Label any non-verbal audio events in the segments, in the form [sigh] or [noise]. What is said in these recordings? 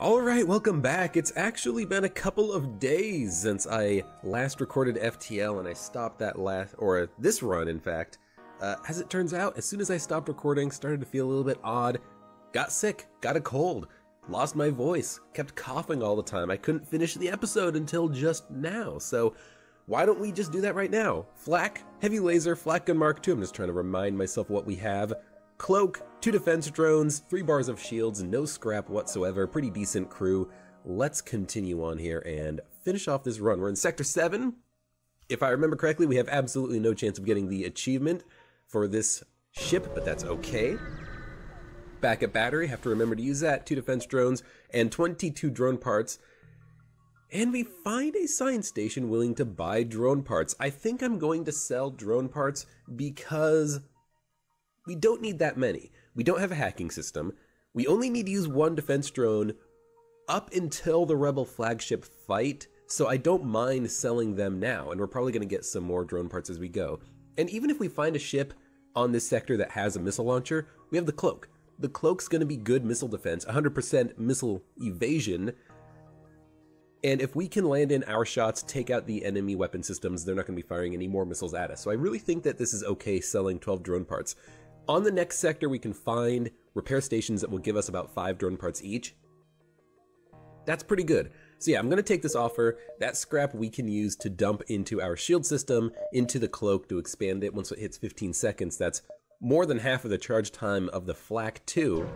Alright, welcome back. It's actually been a couple of days since I last recorded FTL and I stopped that last, or this run in fact. Uh, as it turns out, as soon as I stopped recording, started to feel a little bit odd, got sick, got a cold, lost my voice, kept coughing all the time. I couldn't finish the episode until just now, so why don't we just do that right now? Flak, Heavy Laser, Flak Gun Mark II, I'm just trying to remind myself what we have. Cloak, two defense drones, three bars of shields, no scrap whatsoever, pretty decent crew. Let's continue on here and finish off this run. We're in Sector 7. If I remember correctly, we have absolutely no chance of getting the achievement for this ship, but that's okay. Backup battery, have to remember to use that, two defense drones, and 22 drone parts. And we find a science station willing to buy drone parts. I think I'm going to sell drone parts because we don't need that many. We don't have a hacking system. We only need to use one defense drone up until the Rebel flagship fight, so I don't mind selling them now, and we're probably going to get some more drone parts as we go. And even if we find a ship on this sector that has a missile launcher, we have the cloak. The cloak's going to be good missile defense, 100% missile evasion, and if we can land in our shots, take out the enemy weapon systems, they're not going to be firing any more missiles at us. So I really think that this is okay selling 12 drone parts. On the next sector, we can find repair stations that will give us about five drone parts each. That's pretty good. So yeah, I'm gonna take this offer. That scrap we can use to dump into our shield system, into the cloak to expand it once it hits 15 seconds. That's more than half of the charge time of the Flak 2.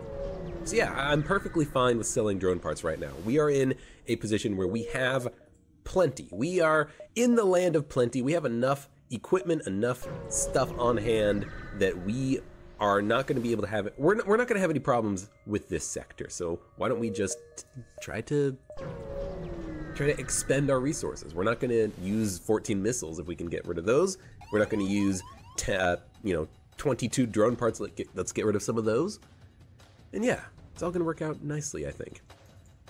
So yeah, I'm perfectly fine with selling drone parts right now. We are in a position where we have plenty. We are in the land of plenty. We have enough equipment, enough stuff on hand that we are not going to be able to have it. We're not, we're not going to have any problems with this sector. So why don't we just try to try to expend our resources? We're not going to use 14 missiles if we can get rid of those. We're not going to use uh, you know 22 drone parts. Let's get, let's get rid of some of those. And yeah, it's all going to work out nicely, I think.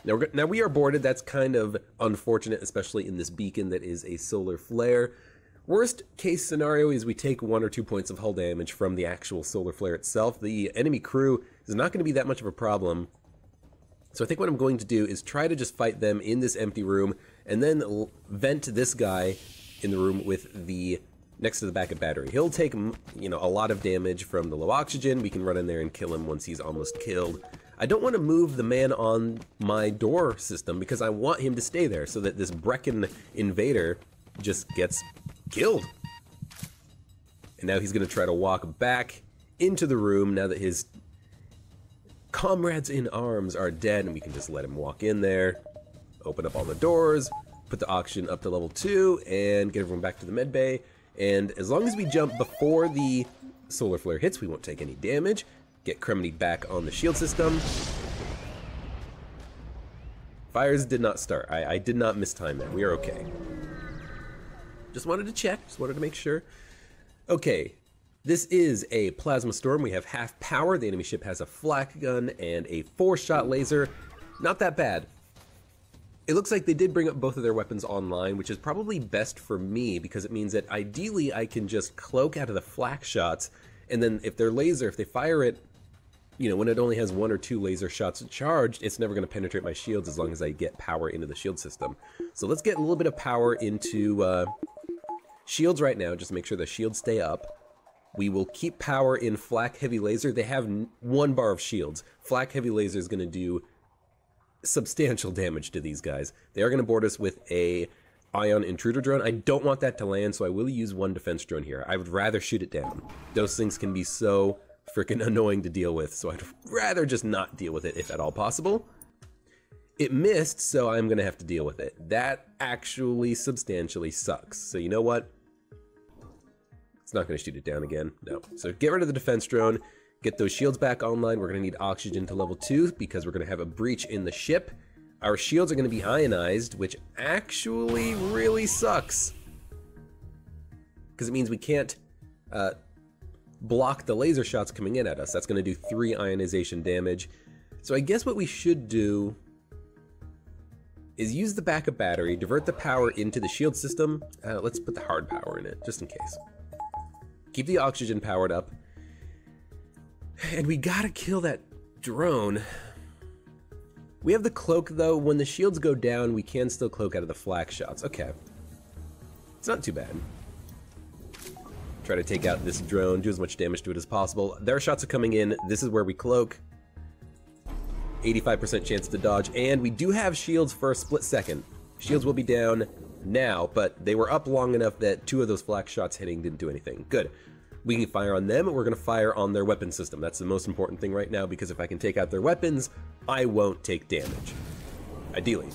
Now, we're, now we are boarded. That's kind of unfortunate, especially in this beacon that is a solar flare. Worst case scenario is we take one or two points of hull damage from the actual solar flare itself. The enemy crew is not going to be that much of a problem. So I think what I'm going to do is try to just fight them in this empty room and then vent this guy in the room with the next to the backup battery. He'll take, you know, a lot of damage from the low oxygen. We can run in there and kill him once he's almost killed. I don't want to move the man on my door system because I want him to stay there so that this Brecken invader just gets killed. And now he's going to try to walk back into the room now that his comrades in arms are dead and we can just let him walk in there, open up all the doors, put the oxygen up to level 2, and get everyone back to the med bay. And as long as we jump before the solar flare hits, we won't take any damage. Get Cremony back on the shield system. Fires did not start. I, I did not mistime that. We are okay. Just wanted to check, just wanted to make sure. Okay, this is a plasma storm. We have half power. The enemy ship has a flak gun and a four shot laser. Not that bad. It looks like they did bring up both of their weapons online, which is probably best for me because it means that ideally I can just cloak out of the flak shots, and then if their laser, if they fire it, you know, when it only has one or two laser shots charged, it's never going to penetrate my shields as long as I get power into the shield system. So let's get a little bit of power into uh, Shields right now, just make sure the shields stay up. We will keep power in Flak Heavy Laser. They have one bar of shields. Flak Heavy Laser is going to do substantial [laughs] damage to these guys. They are going to board us with a Ion Intruder drone. I don't want that to land, so I will use one defense drone here. I would rather shoot it down. Those things can be so freaking [laughs] annoying to deal with, so I'd rather just not deal with it if at all possible. It missed, so I'm going to have to deal with it. That actually substantially sucks. So you know what? It's not going to shoot it down again. No. So get rid of the defense drone. Get those shields back online. We're going to need oxygen to level 2 because we're going to have a breach in the ship. Our shields are going to be ionized, which actually really sucks. Because it means we can't uh, block the laser shots coming in at us. That's going to do 3 ionization damage. So I guess what we should do is use the backup battery, divert the power into the shield system. Uh, let's put the hard power in it, just in case. Keep the oxygen powered up. And we gotta kill that drone. We have the cloak though. When the shields go down, we can still cloak out of the flak shots. Okay. It's not too bad. Try to take out this drone, do as much damage to it as possible. Their shots are coming in. This is where we cloak. 85% chance to dodge, and we do have shields for a split second. Shields will be down now, but they were up long enough that two of those flak shots hitting didn't do anything. Good. We can fire on them, we're going to fire on their weapon system. That's the most important thing right now, because if I can take out their weapons, I won't take damage. Ideally.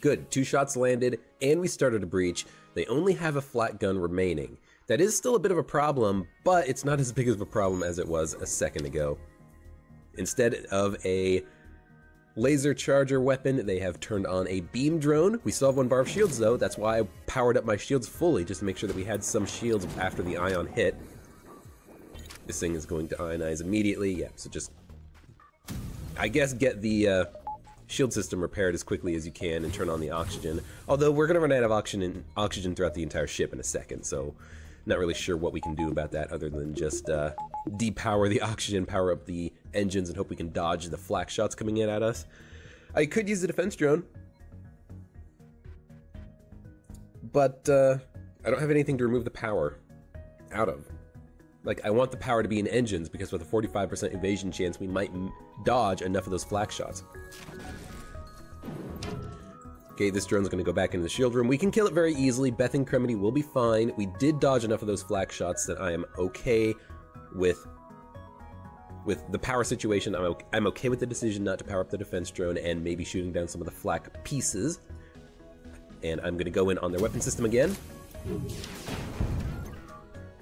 Good, two shots landed, and we started a breach. They only have a flak gun remaining. That is still a bit of a problem, but it's not as big of a problem as it was a second ago. Instead of a laser charger weapon, they have turned on a beam drone. We still have one bar of shields though, that's why I powered up my shields fully, just to make sure that we had some shields after the ion hit. This thing is going to ionize immediately, yeah, so just, I guess get the uh, shield system repaired as quickly as you can and turn on the oxygen. Although we're going to run out of oxygen, oxygen throughout the entire ship in a second, so not really sure what we can do about that other than just uh, depower the oxygen, power up the engines, and hope we can dodge the flak shots coming in at us. I could use the defense drone, but uh, I don't have anything to remove the power out of. Like, I want the power to be in engines because with a 45% evasion chance, we might dodge enough of those flak shots. Okay, this drone's gonna go back into the shield room. We can kill it very easily. Beth and Cremity will be fine. We did dodge enough of those flak shots that I am okay with with the power situation. I'm okay, I'm okay with the decision not to power up the defense drone and maybe shooting down some of the flak pieces. And I'm gonna go in on their weapon system again.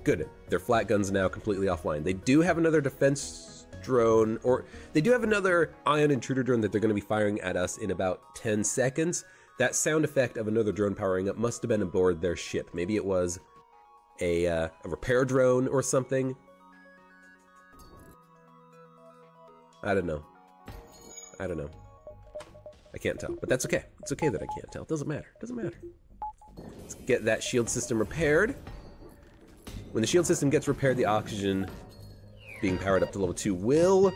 Good, their flak gun's now completely offline. They do have another defense drone, or they do have another ion intruder drone that they're gonna be firing at us in about 10 seconds. That sound effect of another drone powering up must have been aboard their ship. Maybe it was a, uh, a repair drone or something. I don't know. I don't know. I can't tell, but that's okay. It's okay that I can't tell. It doesn't matter. It doesn't matter. Let's get that shield system repaired. When the shield system gets repaired, the oxygen being powered up to level 2 will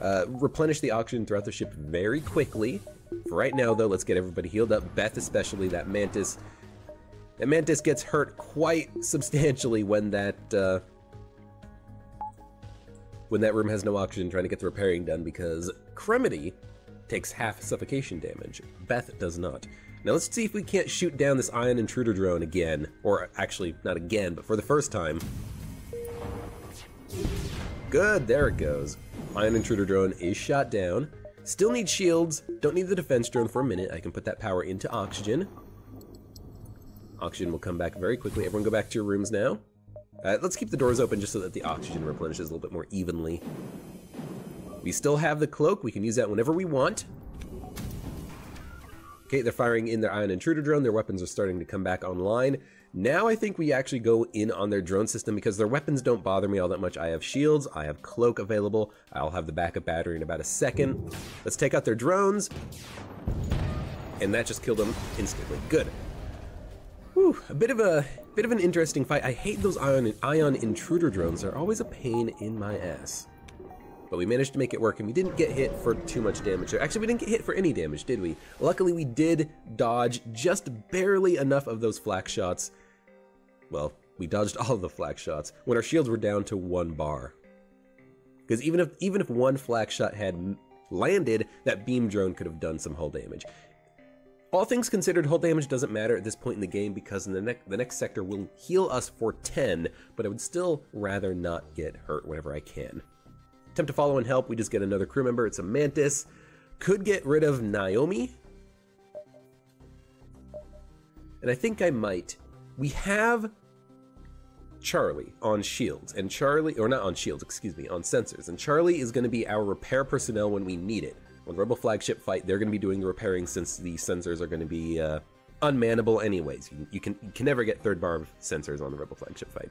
uh, replenish the oxygen throughout the ship very quickly. For right now, though, let's get everybody healed up. Beth, especially, that Mantis. That Mantis gets hurt quite substantially when that uh, when that room has no oxygen trying to get the repairing done because Cremity takes half suffocation damage. Beth does not. Now let's see if we can't shoot down this ion intruder drone again, or actually not again, but for the first time. Good, there it goes. Ion intruder drone is shot down. Still need shields, don't need the defense drone for a minute. I can put that power into oxygen. Oxygen will come back very quickly. Everyone go back to your rooms now. Uh, let's keep the doors open just so that the oxygen replenishes a little bit more evenly. We still have the cloak. We can use that whenever we want. Okay, they're firing in their ion intruder drone. Their weapons are starting to come back online. Now I think we actually go in on their drone system because their weapons don't bother me all that much. I have shields, I have cloak available, I'll have the backup battery in about a second. Let's take out their drones. And that just killed them instantly. Good. Whew, a bit of a bit of an interesting fight. I hate those ion ion intruder drones. They're always a pain in my ass. But we managed to make it work and we didn't get hit for too much damage there. Actually, we didn't get hit for any damage, did we? Luckily, we did dodge just barely enough of those flak shots well, we dodged all of the flak shots when our shields were down to one bar. Because even if even if one flak shot had landed, that beam drone could have done some hull damage. All things considered, hull damage doesn't matter at this point in the game because in the, ne the next sector will heal us for 10, but I would still rather not get hurt whenever I can. Attempt to follow and help, we just get another crew member, it's a Mantis. Could get rid of Naomi. And I think I might we have Charlie on shields, and Charlie, or not on shields, excuse me, on sensors, and Charlie is going to be our repair personnel when we need it. When Rebel flagship fight, they're going to be doing the repairing since the sensors are going to be uh, unmannable anyways. You, you, can, you can never get third bar sensors on the Rebel flagship fight.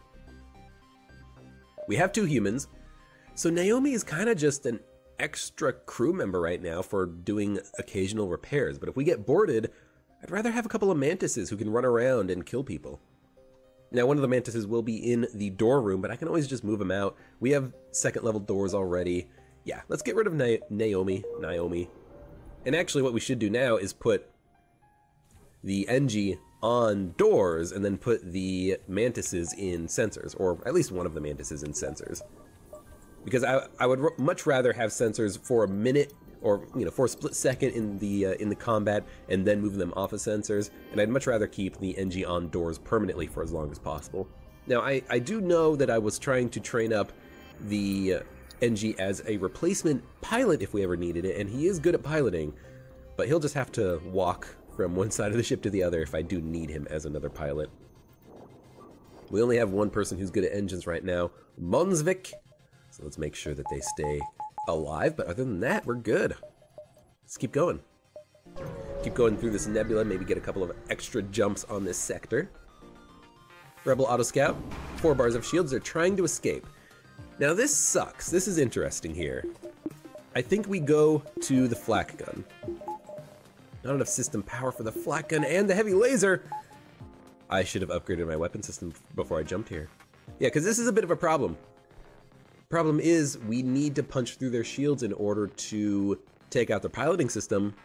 We have two humans, so Naomi is kind of just an extra crew member right now for doing occasional repairs, but if we get boarded, I'd rather have a couple of mantises who can run around and kill people. Now, one of the mantises will be in the door room, but I can always just move them out. We have second level doors already, Yeah, let's get rid of Na Naomi. Naomi. And actually what we should do now is put the Engi on doors and then put the mantises in sensors, or at least one of the mantises in sensors. Because I, I would much rather have sensors for a minute or you know for a split second in the uh, in the combat and then move them off of sensors, and I'd much rather keep the Engi on doors permanently for as long as possible. Now I, I do know that I was trying to train up the Engi as a replacement pilot if we ever needed it, and he is good at piloting, but he'll just have to walk from one side of the ship to the other if I do need him as another pilot. We only have one person who's good at engines right now, Monsvik. So let's make sure that they stay alive, but other than that, we're good. Let's keep going. Keep going through this nebula, maybe get a couple of extra jumps on this sector. Rebel Auto Scout, four bars of shields, they're trying to escape. Now this sucks, this is interesting here. I think we go to the flak gun. Not enough system power for the flak gun and the heavy laser. I should have upgraded my weapon system before I jumped here. Yeah, because this is a bit of a problem. Problem is, we need to punch through their shields in order to take out their piloting system,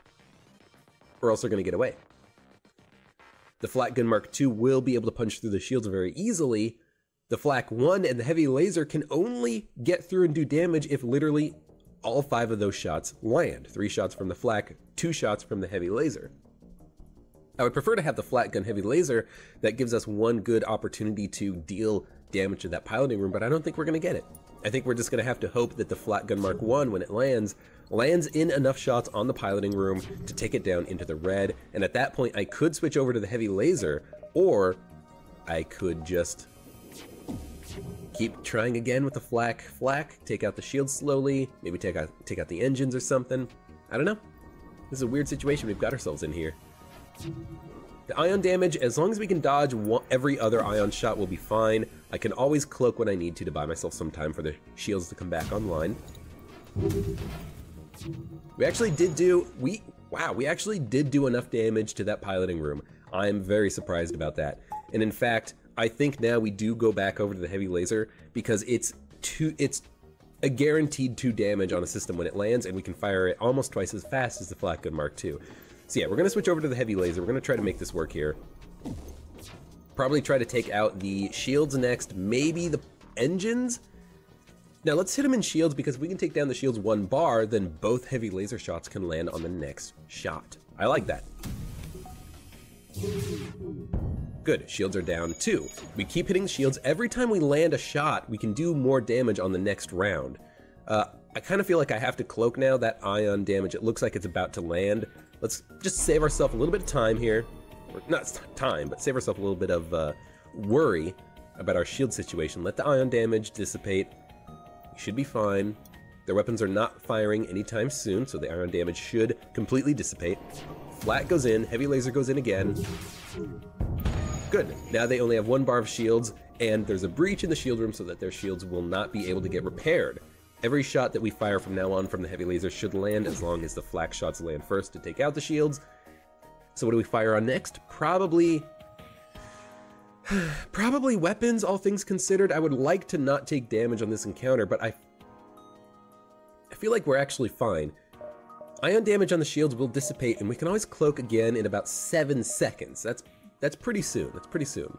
or else they're going to get away. The Flak Gun Mark II will be able to punch through the shields very easily. The Flak 1 and the Heavy Laser can only get through and do damage if literally all five of those shots land. Three shots from the flak, two shots from the heavy laser. I would prefer to have the flak gun heavy laser that gives us one good opportunity to deal damage to that piloting room, but I don't think we're going to get it. I think we're just going to have to hope that the flak gun Mark 1, when it lands, lands in enough shots on the piloting room to take it down into the red, and at that point I could switch over to the heavy laser, or I could just Keep trying again with the flak. Flak, take out the shield slowly, maybe take out, take out the engines or something. I don't know. This is a weird situation we've got ourselves in here. The ion damage, as long as we can dodge one, every other ion shot will be fine. I can always cloak when I need to to buy myself some time for the shields to come back online. We actually did do, we, wow, we actually did do enough damage to that piloting room. I'm very surprised about that. And in fact, I think now we do go back over to the heavy laser because it's two it's a guaranteed two damage on a system when it lands, and we can fire it almost twice as fast as the Flak Gun Mark II. So yeah, we're gonna switch over to the heavy laser. We're gonna try to make this work here. Probably try to take out the shields next, maybe the engines. Now let's hit them in shields because we can take down the shields one bar, then both heavy laser shots can land on the next shot. I like that. Good, shields are down too. We keep hitting shields. Every time we land a shot, we can do more damage on the next round. Uh, I kind of feel like I have to cloak now that ion damage. It looks like it's about to land. Let's just save ourselves a little bit of time here. Or not time, but save ourselves a little bit of uh, worry about our shield situation. Let the ion damage dissipate. We should be fine. Their weapons are not firing anytime soon, so the ion damage should completely dissipate. Flak goes in, heavy laser goes in again. Good. Now they only have one bar of shields, and there's a breach in the shield room so that their shields will not be able to get repaired. Every shot that we fire from now on from the heavy laser should land as long as the flak shots land first to take out the shields. So what do we fire on next? Probably... [sighs] Probably weapons, all things considered. I would like to not take damage on this encounter, but I... I feel like we're actually fine. Ion damage on the shields will dissipate, and we can always cloak again in about 7 seconds. That's that's pretty soon. That's pretty soon.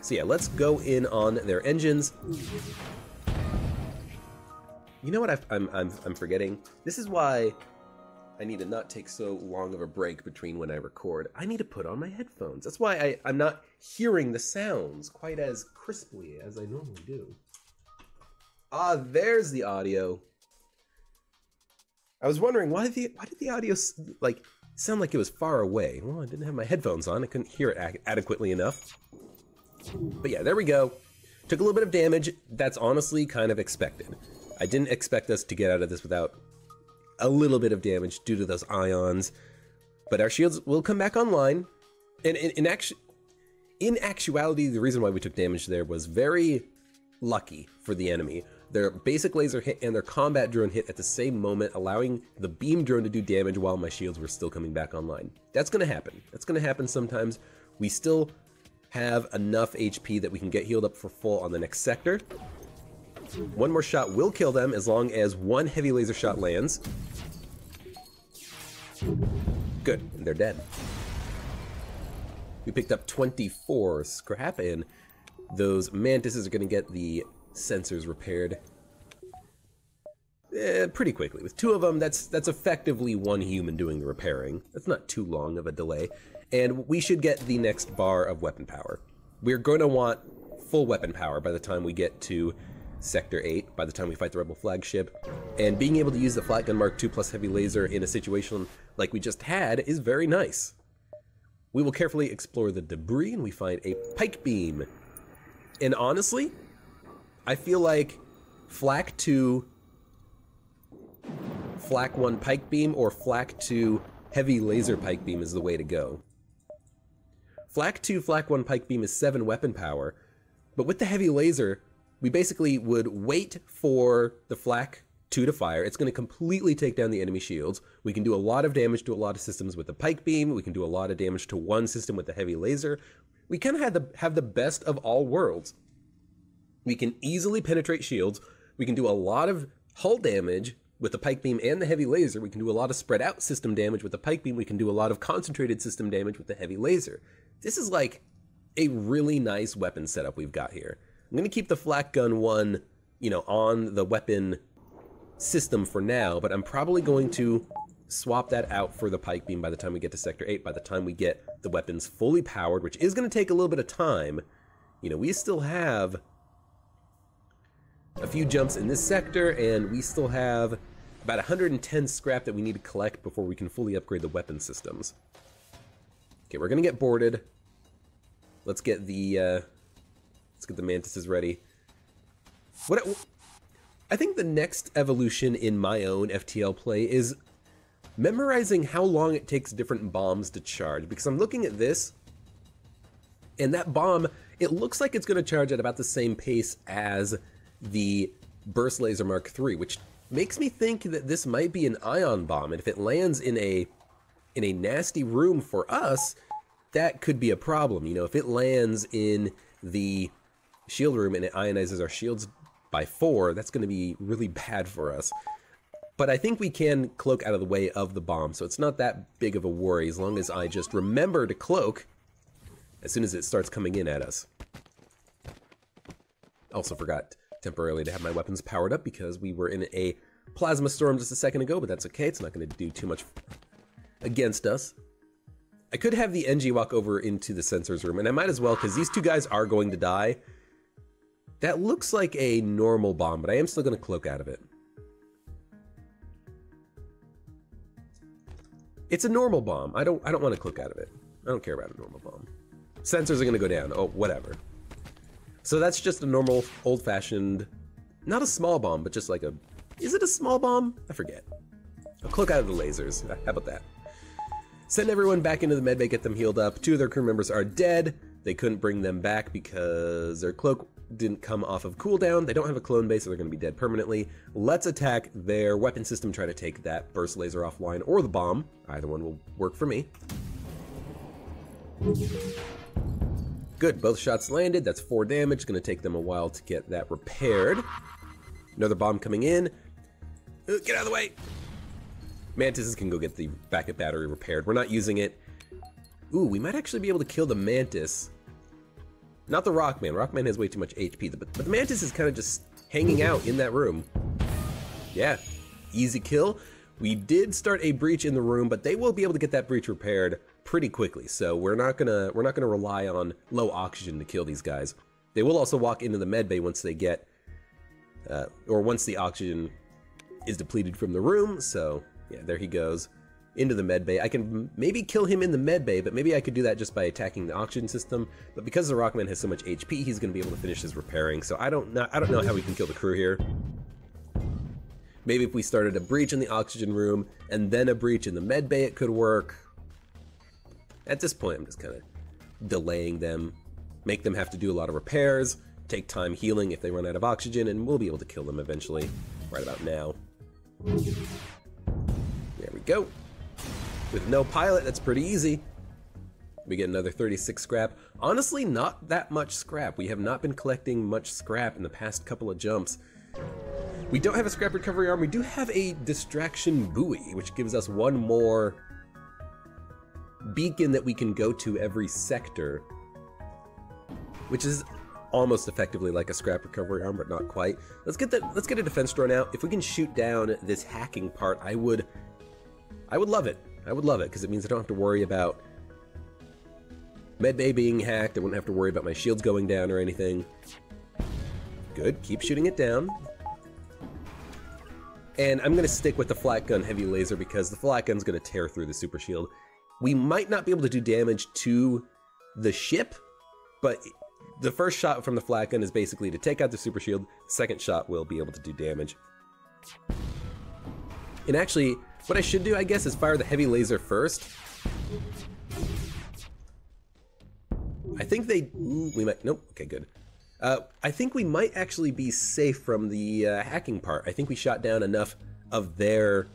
So yeah, let's go in on their engines. You know what i am I'm, I'm, I'm forgetting? This is why I need to not take so long of a break between when I record. I need to put on my headphones. That's why I, I'm not hearing the sounds quite as crisply as I normally do. Ah, there's the audio. I was wondering why the why did the audio like sound like it was far away. Well, I didn't have my headphones on. I couldn't hear it adequately enough. But yeah, there we go. Took a little bit of damage. That's honestly kind of expected. I didn't expect us to get out of this without a little bit of damage due to those ions. But our shields will come back online. And in, in, actu in actuality, the reason why we took damage there was very lucky for the enemy. Their basic laser hit and their combat drone hit at the same moment, allowing the beam drone to do damage while my shields were still coming back online. That's going to happen. That's going to happen sometimes. We still have enough HP that we can get healed up for full on the next sector. One more shot will kill them as long as one heavy laser shot lands. Good, and they're dead. We picked up 24 scrap, and those mantises are going to get the sensors repaired eh, pretty quickly. With two of them, that's that's effectively one human doing the repairing. That's not too long of a delay. And we should get the next bar of weapon power. We're going to want full weapon power by the time we get to Sector 8, by the time we fight the Rebel flagship. And being able to use the Flak Gun Mark II plus Heavy Laser in a situation like we just had is very nice. We will carefully explore the debris and we find a pike beam. And honestly, I feel like Flak 2 Flak 1 Pike Beam or Flak 2 Heavy Laser Pike Beam is the way to go. Flak 2 Flak 1 Pike Beam is 7 weapon power, but with the Heavy Laser, we basically would wait for the Flak 2 to fire. It's going to completely take down the enemy shields. We can do a lot of damage to a lot of systems with the Pike Beam. We can do a lot of damage to one system with the Heavy Laser. We kind of have the, have the best of all worlds. We can easily penetrate shields. We can do a lot of hull damage with the pike beam and the heavy laser, we can do a lot of spread out system damage. With the pike beam, we can do a lot of concentrated system damage with the heavy laser. This is like a really nice weapon setup we've got here. I'm going to keep the flak gun one, you know, on the weapon system for now, but I'm probably going to swap that out for the pike beam by the time we get to Sector 8, by the time we get the weapons fully powered, which is going to take a little bit of time. You know, we still have a few jumps in this sector, and we still have about 110 scrap that we need to collect before we can fully upgrade the weapon systems. Okay, we're gonna get boarded. Let's get the uh, let's get the mantises ready. What I think the next evolution in my own FTL play is memorizing how long it takes different bombs to charge because I'm looking at this and that bomb it looks like it's going to charge at about the same pace as the burst laser mark III which makes me think that this might be an ion bomb, and if it lands in a in a nasty room for us, that could be a problem. You know, if it lands in the shield room and it ionizes our shields by four, that's going to be really bad for us. But I think we can cloak out of the way of the bomb, so it's not that big of a worry as long as I just remember to cloak as soon as it starts coming in at us. Also forgot temporarily to have my weapons powered up because we were in a plasma storm just a second ago, but that's okay. It's not going to do too much against us. I could have the Engi walk over into the sensors room, and I might as well because these two guys are going to die. That looks like a normal bomb, but I am still going to cloak out of it. It's a normal bomb. I don't I don't want to cloak out of it. I don't care about a normal bomb. Sensors are going to go down. Oh, whatever. So that's just a normal, old-fashioned, not a small bomb, but just like a, is it a small bomb? I forget. I'll cloak out of the lasers. How about that? Send everyone back into the medbay, get them healed up. Two of their crew members are dead. They couldn't bring them back because their cloak didn't come off of cooldown. They don't have a clone bay, so they're going to be dead permanently. Let's attack their weapon system, try to take that burst laser offline, or the bomb. Either one will work for me. Good, both shots landed. That's four damage. Gonna take them a while to get that repaired. Another bomb coming in. Uh, get out of the way! Mantises can go get the backup battery repaired. We're not using it. Ooh, we might actually be able to kill the Mantis. Not the Rockman. Rockman has way too much HP, but, but the Mantis is kind of just hanging out in that room. Yeah, easy kill. We did start a breach in the room, but they will be able to get that breach repaired pretty quickly. So we're not gonna we're not gonna rely on low oxygen to kill these guys. They will also walk into the med bay once they get, uh, or once the oxygen is depleted from the room. So yeah, there he goes into the med bay. I can maybe kill him in the med bay, but maybe I could do that just by attacking the oxygen system. But because the Rockman has so much HP, he's going to be able to finish his repairing. So I don't know. I don't know how we can kill the crew here. Maybe if we started a breach in the oxygen room and then a breach in the med bay, it could work. At this point, I'm just kind of delaying them, make them have to do a lot of repairs, take time healing if they run out of oxygen, and we'll be able to kill them eventually, right about now. There we go. With no pilot, that's pretty easy. We get another 36 scrap. Honestly, not that much scrap. We have not been collecting much scrap in the past couple of jumps. We don't have a scrap recovery arm. We do have a distraction buoy, which gives us one more beacon that we can go to every sector, which is almost effectively like a scrap recovery arm, but not quite. Let's get that. Let's get a defense drone out. If we can shoot down this hacking part, I would, I would love it. I would love it because it means I don't have to worry about medbay being hacked. I wouldn't have to worry about my shields going down or anything. Good. Keep shooting it down. And I'm going to stick with the flak gun heavy laser because the flak gun's going to tear through the super shield. We might not be able to do damage to the ship, but the first shot from the flak gun is basically to take out the super shield. Second shot will be able to do damage. And actually, what I should do, I guess, is fire the heavy laser first. I think they... Ooh, we might... Nope. Okay, good. Uh, I think we might actually be safe from the uh, hacking part. I think we shot down enough of their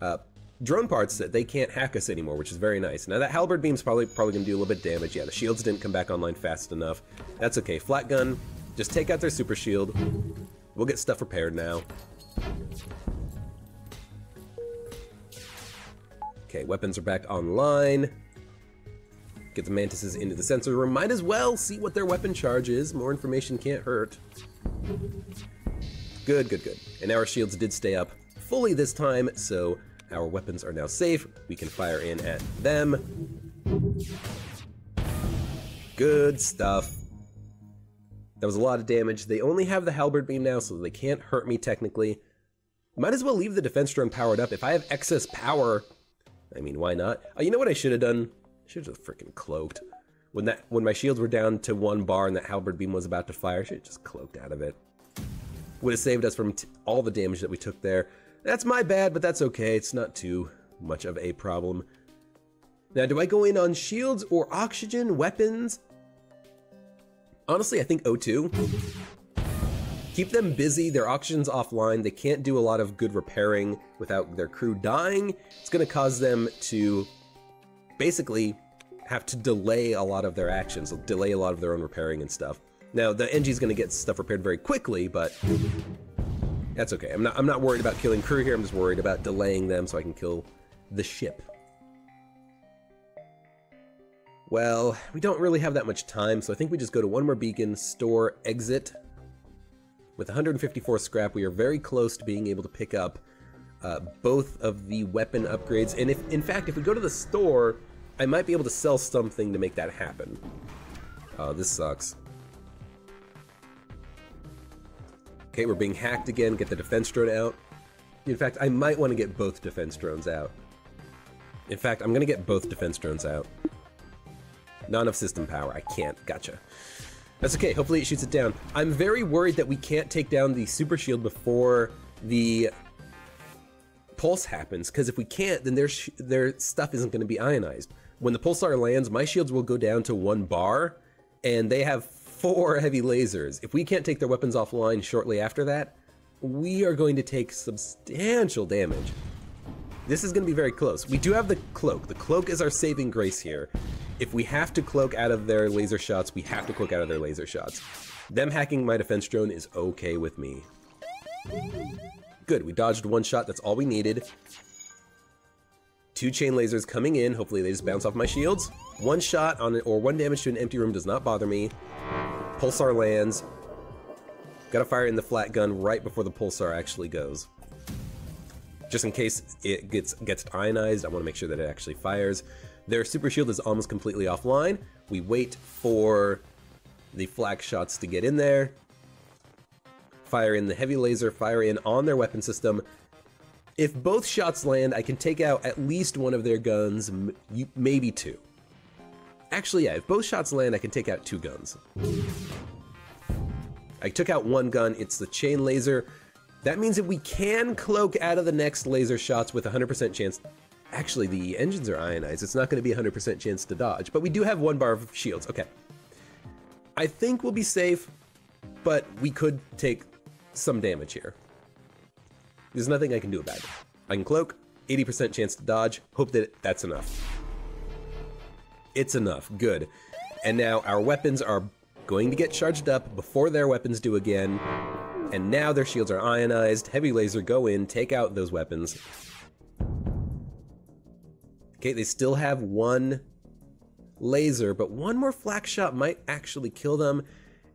uh, drone parts that they can't hack us anymore, which is very nice. Now that halberd beam's probably probably gonna do a little bit damage. Yeah, the shields didn't come back online fast enough. That's okay. Flak gun, just take out their super shield. We'll get stuff repaired now. Okay, weapons are back online. Get the mantises into the sensor room. Might as well see what their weapon charge is. More information can't hurt. Good, good, good. And our shields did stay up fully this time, so our weapons are now safe. We can fire in at them. Good stuff. That was a lot of damage. They only have the halberd beam now, so they can't hurt me technically. Might as well leave the defense drone powered up. If I have excess power, I mean, why not? Oh, you know what I should have done? I Should have freaking cloaked. When that when my shields were down to one bar and that halberd beam was about to fire, I should have just cloaked out of it. Would have saved us from all the damage that we took there. That's my bad, but that's okay. It's not too much of a problem. Now, do I go in on shields or oxygen, weapons? Honestly, I think O2. Keep them busy, their oxygen's offline, they can't do a lot of good repairing without their crew dying. It's gonna cause them to basically have to delay a lot of their actions, delay a lot of their own repairing and stuff. Now, the Engi's going to get stuff repaired very quickly, but that's okay. I'm not, I'm not worried about killing crew here. I'm just worried about delaying them so I can kill the ship. Well, we don't really have that much time, so I think we just go to one more beacon, store, exit. With 154 scrap, we are very close to being able to pick up uh, both of the weapon upgrades. And if, in fact, if we go to the store, I might be able to sell something to make that happen. Oh, this sucks. Okay, we're being hacked again. Get the defense drone out. In fact, I might want to get both defense drones out. In fact, I'm going to get both defense drones out. Not enough system power. I can't. Gotcha. That's okay. Hopefully it shoots it down. I'm very worried that we can't take down the super shield before the pulse happens, because if we can't, then their, their stuff isn't going to be ionized. When the pulsar lands, my shields will go down to one bar, and they have four heavy lasers. If we can't take their weapons offline shortly after that, we are going to take substantial damage. This is going to be very close. We do have the cloak. The cloak is our saving grace here. If we have to cloak out of their laser shots, we have to cloak out of their laser shots. Them hacking my defense drone is okay with me. Good, we dodged one shot, that's all we needed. Two chain lasers coming in, hopefully they just bounce off my shields. One shot on it, or one damage to an empty room does not bother me. Pulsar lands. Gotta fire in the flak gun right before the pulsar actually goes. Just in case it gets gets ionized, I want to make sure that it actually fires. Their super shield is almost completely offline. We wait for the flak shots to get in there fire in the heavy laser, fire in on their weapon system. If both shots land, I can take out at least one of their guns, maybe two. Actually, yeah, if both shots land, I can take out two guns. I took out one gun, it's the chain laser. That means that we can cloak out of the next laser shots with 100% chance. Actually, the engines are ionized. It's not going to be 100% chance to dodge, but we do have one bar of shields. Okay. I think we'll be safe, but we could take some damage here. There's nothing I can do about it. I can cloak, 80% chance to dodge, hope that that's enough. It's enough, good. And now our weapons are going to get charged up before their weapons do again. And now their shields are ionized. Heavy laser, go in, take out those weapons. Okay, they still have one laser, but one more flak shot might actually kill them.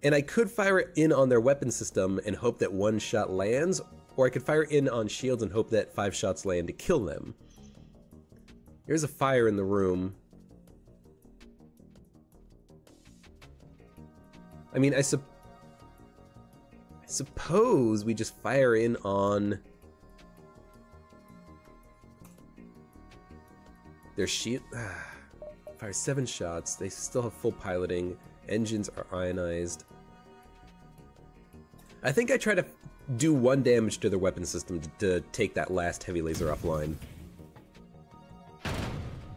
And I could fire it in on their weapon system and hope that one shot lands, or I could fire in on shields and hope that five shots land to kill them. There's a fire in the room. I mean, I, I suppose we just fire in on their shield. [sighs] fire seven shots. They still have full piloting. Engines are ionized. I think I try to do one damage to their weapon system to, to take that last heavy laser offline.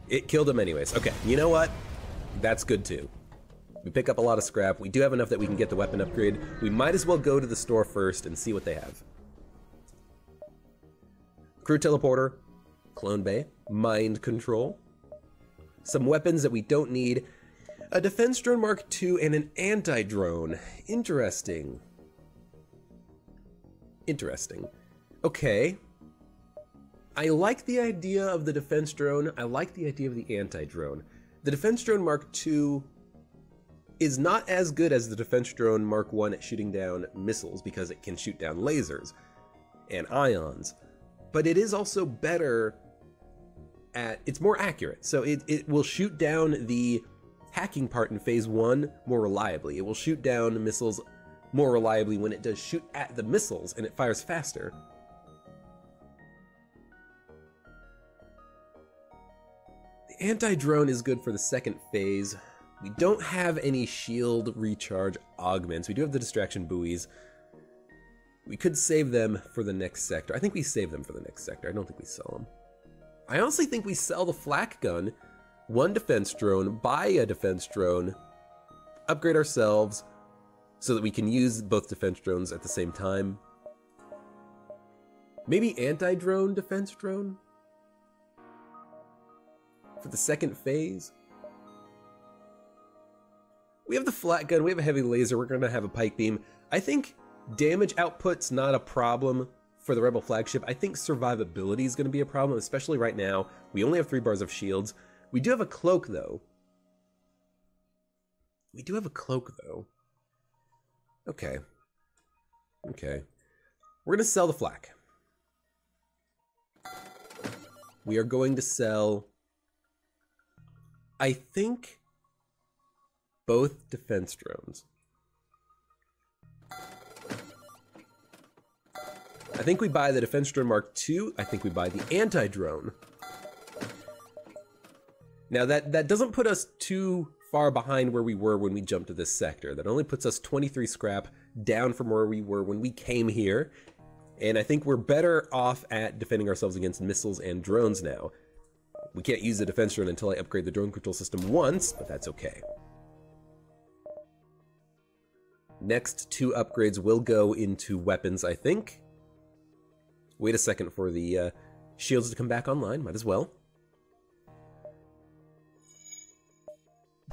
It killed him anyways. Okay, you know what? That's good too. We pick up a lot of scrap. We do have enough that we can get the weapon upgrade. We might as well go to the store first and see what they have. Crew teleporter, clone bay, mind control, some weapons that we don't need, a defense drone Mark II, and an anti-drone. Interesting. Interesting. Okay. I like the idea of the defense drone. I like the idea of the anti-drone. The defense drone Mark II is not as good as the defense drone Mark 1 at shooting down missiles because it can shoot down lasers and ions, but it is also better at, it's more accurate. So it, it will shoot down the hacking part in phase 1 more reliably. It will shoot down missiles more reliably when it does shoot at the missiles and it fires faster. The anti-drone is good for the second phase, we don't have any shield recharge augments. We do have the distraction buoys. We could save them for the next sector. I think we save them for the next sector. I don't think we sell them. I honestly think we sell the flak gun, one defense drone, buy a defense drone, upgrade ourselves so that we can use both defense drones at the same time. Maybe anti-drone defense drone? For the second phase? We have the flak gun, we have a heavy laser, we're gonna have a pike beam. I think damage output's not a problem for the Rebel flagship. I think survivability is gonna be a problem, especially right now. We only have three bars of shields. We do have a cloak though. We do have a cloak though. Okay. Okay. We're gonna sell the flak. We are going to sell I think both defense drones. I think we buy the defense drone Mark II. I think we buy the anti-drone. Now that, that doesn't put us too far behind where we were when we jumped to this sector. That only puts us 23 scrap down from where we were when we came here. And I think we're better off at defending ourselves against missiles and drones now. We can't use the defense drone until I upgrade the drone control system once, but that's okay. Next two upgrades will go into weapons, I think. Wait a second for the uh, shields to come back online, might as well.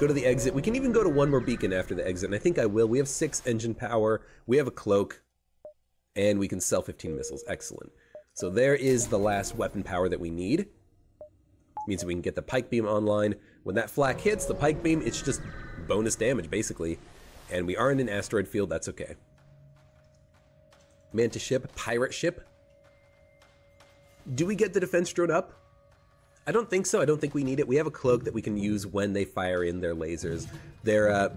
Go to the exit. We can even go to one more beacon after the exit, and I think I will. We have six engine power, we have a cloak, and we can sell 15 missiles. Excellent. So there is the last weapon power that we need. Means we can get the pike beam online. When that flak hits, the pike beam, it's just bonus damage, basically and we are in an asteroid field, that's okay. Mantis ship, pirate ship. Do we get the defense drone up? I don't think so. I don't think we need it. We have a cloak that we can use when they fire in their lasers. Their uh,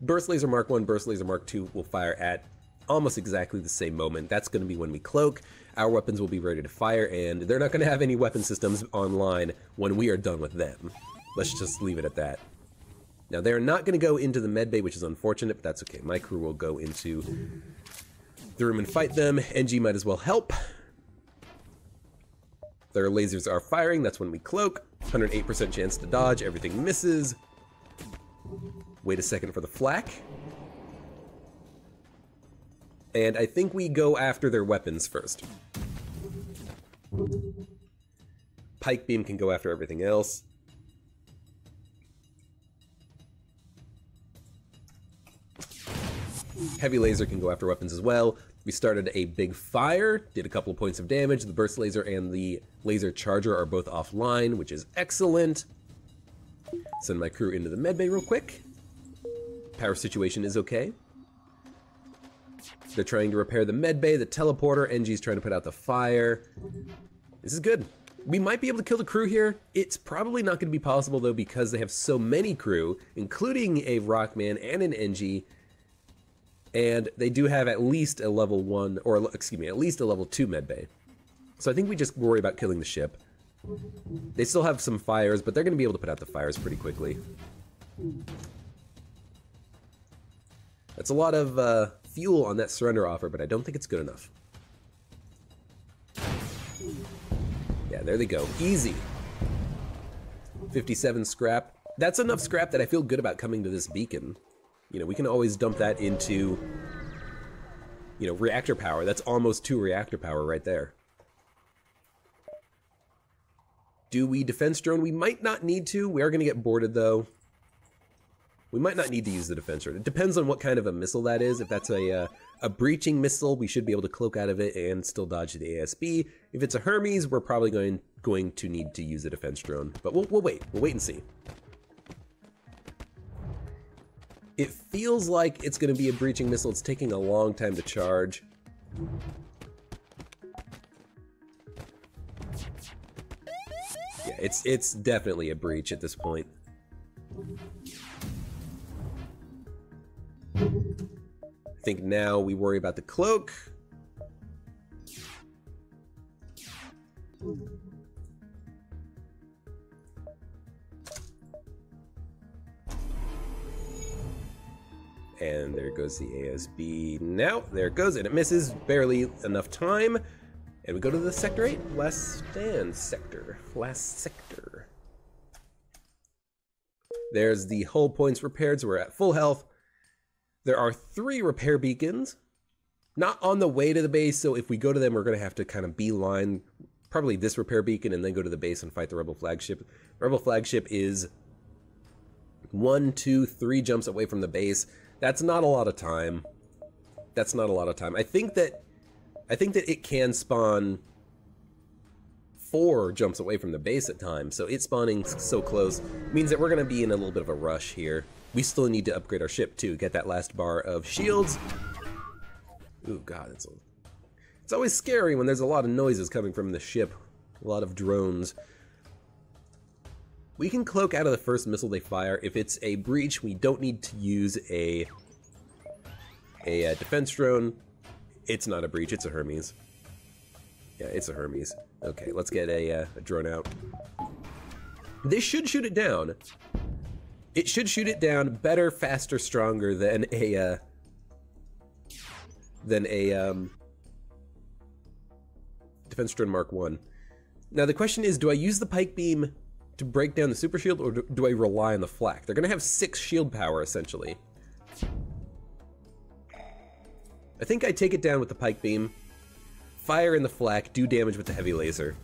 burst laser Mark 1, burst laser Mark 2 will fire at almost exactly the same moment. That's going to be when we cloak. Our weapons will be ready to fire, and they're not going to have any weapon systems online when we are done with them. Let's just leave it at that. Now they're not going to go into the med bay, which is unfortunate, but that's okay. My crew will go into the room and fight them. Engi might as well help. Their lasers are firing, that's when we cloak. 108% chance to dodge, everything misses. Wait a second for the flak. And I think we go after their weapons first. Pike beam can go after everything else. Heavy laser can go after weapons as well. We started a big fire, did a couple of points of damage. The burst laser and the laser charger are both offline, which is excellent. Send my crew into the medbay real quick. Power situation is okay. They're trying to repair the medbay, the teleporter. Engi's trying to put out the fire. This is good. We might be able to kill the crew here. It's probably not going to be possible, though, because they have so many crew, including a Rockman and an Engi. And they do have at least a level 1, or excuse me, at least a level 2 medbay. So I think we just worry about killing the ship. They still have some fires, but they're going to be able to put out the fires pretty quickly. That's a lot of uh, fuel on that surrender offer, but I don't think it's good enough. Yeah, there they go. Easy. 57 scrap. That's enough scrap that I feel good about coming to this beacon. You know, we can always dump that into, you know, reactor power. That's almost two reactor power right there. Do we defense drone? We might not need to. We are going to get boarded, though. We might not need to use the defense drone. It depends on what kind of a missile that is. If that's a, uh, a breaching missile, we should be able to cloak out of it and still dodge the ASB. If it's a Hermes, we're probably going going to need to use a defense drone. But we'll, we'll wait. We'll wait and see. It feels like it's going to be a breaching missile. It's taking a long time to charge. Yeah, it's it's definitely a breach at this point. I think now we worry about the cloak. And there goes the ASB now. There it goes, and it misses barely enough time. And we go to the Sector 8, last stand sector. Last sector. There's the hull points repaired, so we're at full health. There are three repair beacons, not on the way to the base, so if we go to them, we're going to have to kind of beeline probably this repair beacon and then go to the base and fight the Rebel flagship. Rebel flagship is one, two, three jumps away from the base. That's not a lot of time. That's not a lot of time. I think that I think that it can spawn four jumps away from the base at times, so it spawning so close means that we're going to be in a little bit of a rush here. We still need to upgrade our ship too, get that last bar of shields. Ooh, God, it's, it's always scary when there's a lot of noises coming from the ship, a lot of drones. We can cloak out of the first missile they fire. If it's a breach, we don't need to use a, a, uh, defense drone. It's not a breach, it's a Hermes. Yeah, it's a Hermes. Okay, let's get a, uh, a drone out. This should shoot it down. It should shoot it down better, faster, stronger than a, uh, than a, um, Defense Drone Mark 1. Now the question is, do I use the Pike Beam to break down the Super Shield, or do, do I rely on the Flak? They're gonna have six shield power, essentially. I think I take it down with the pike beam, fire in the flak, do damage with the heavy laser.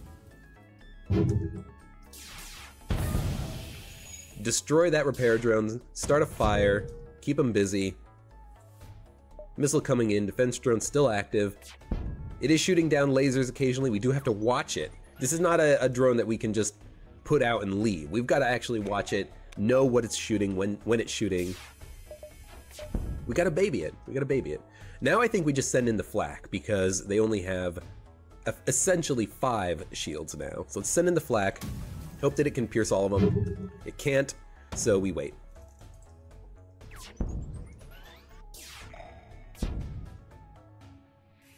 Destroy that repair drone, start a fire, keep them busy. Missile coming in, defense drone still active. It is shooting down lasers occasionally, we do have to watch it. This is not a, a drone that we can just put out and leave. We've got to actually watch it, know what it's shooting, when, when it's shooting. We gotta baby it, we gotta baby it. Now I think we just send in the flak because they only have essentially five shields now. So let's send in the flak, hope that it can pierce all of them. It can't, so we wait.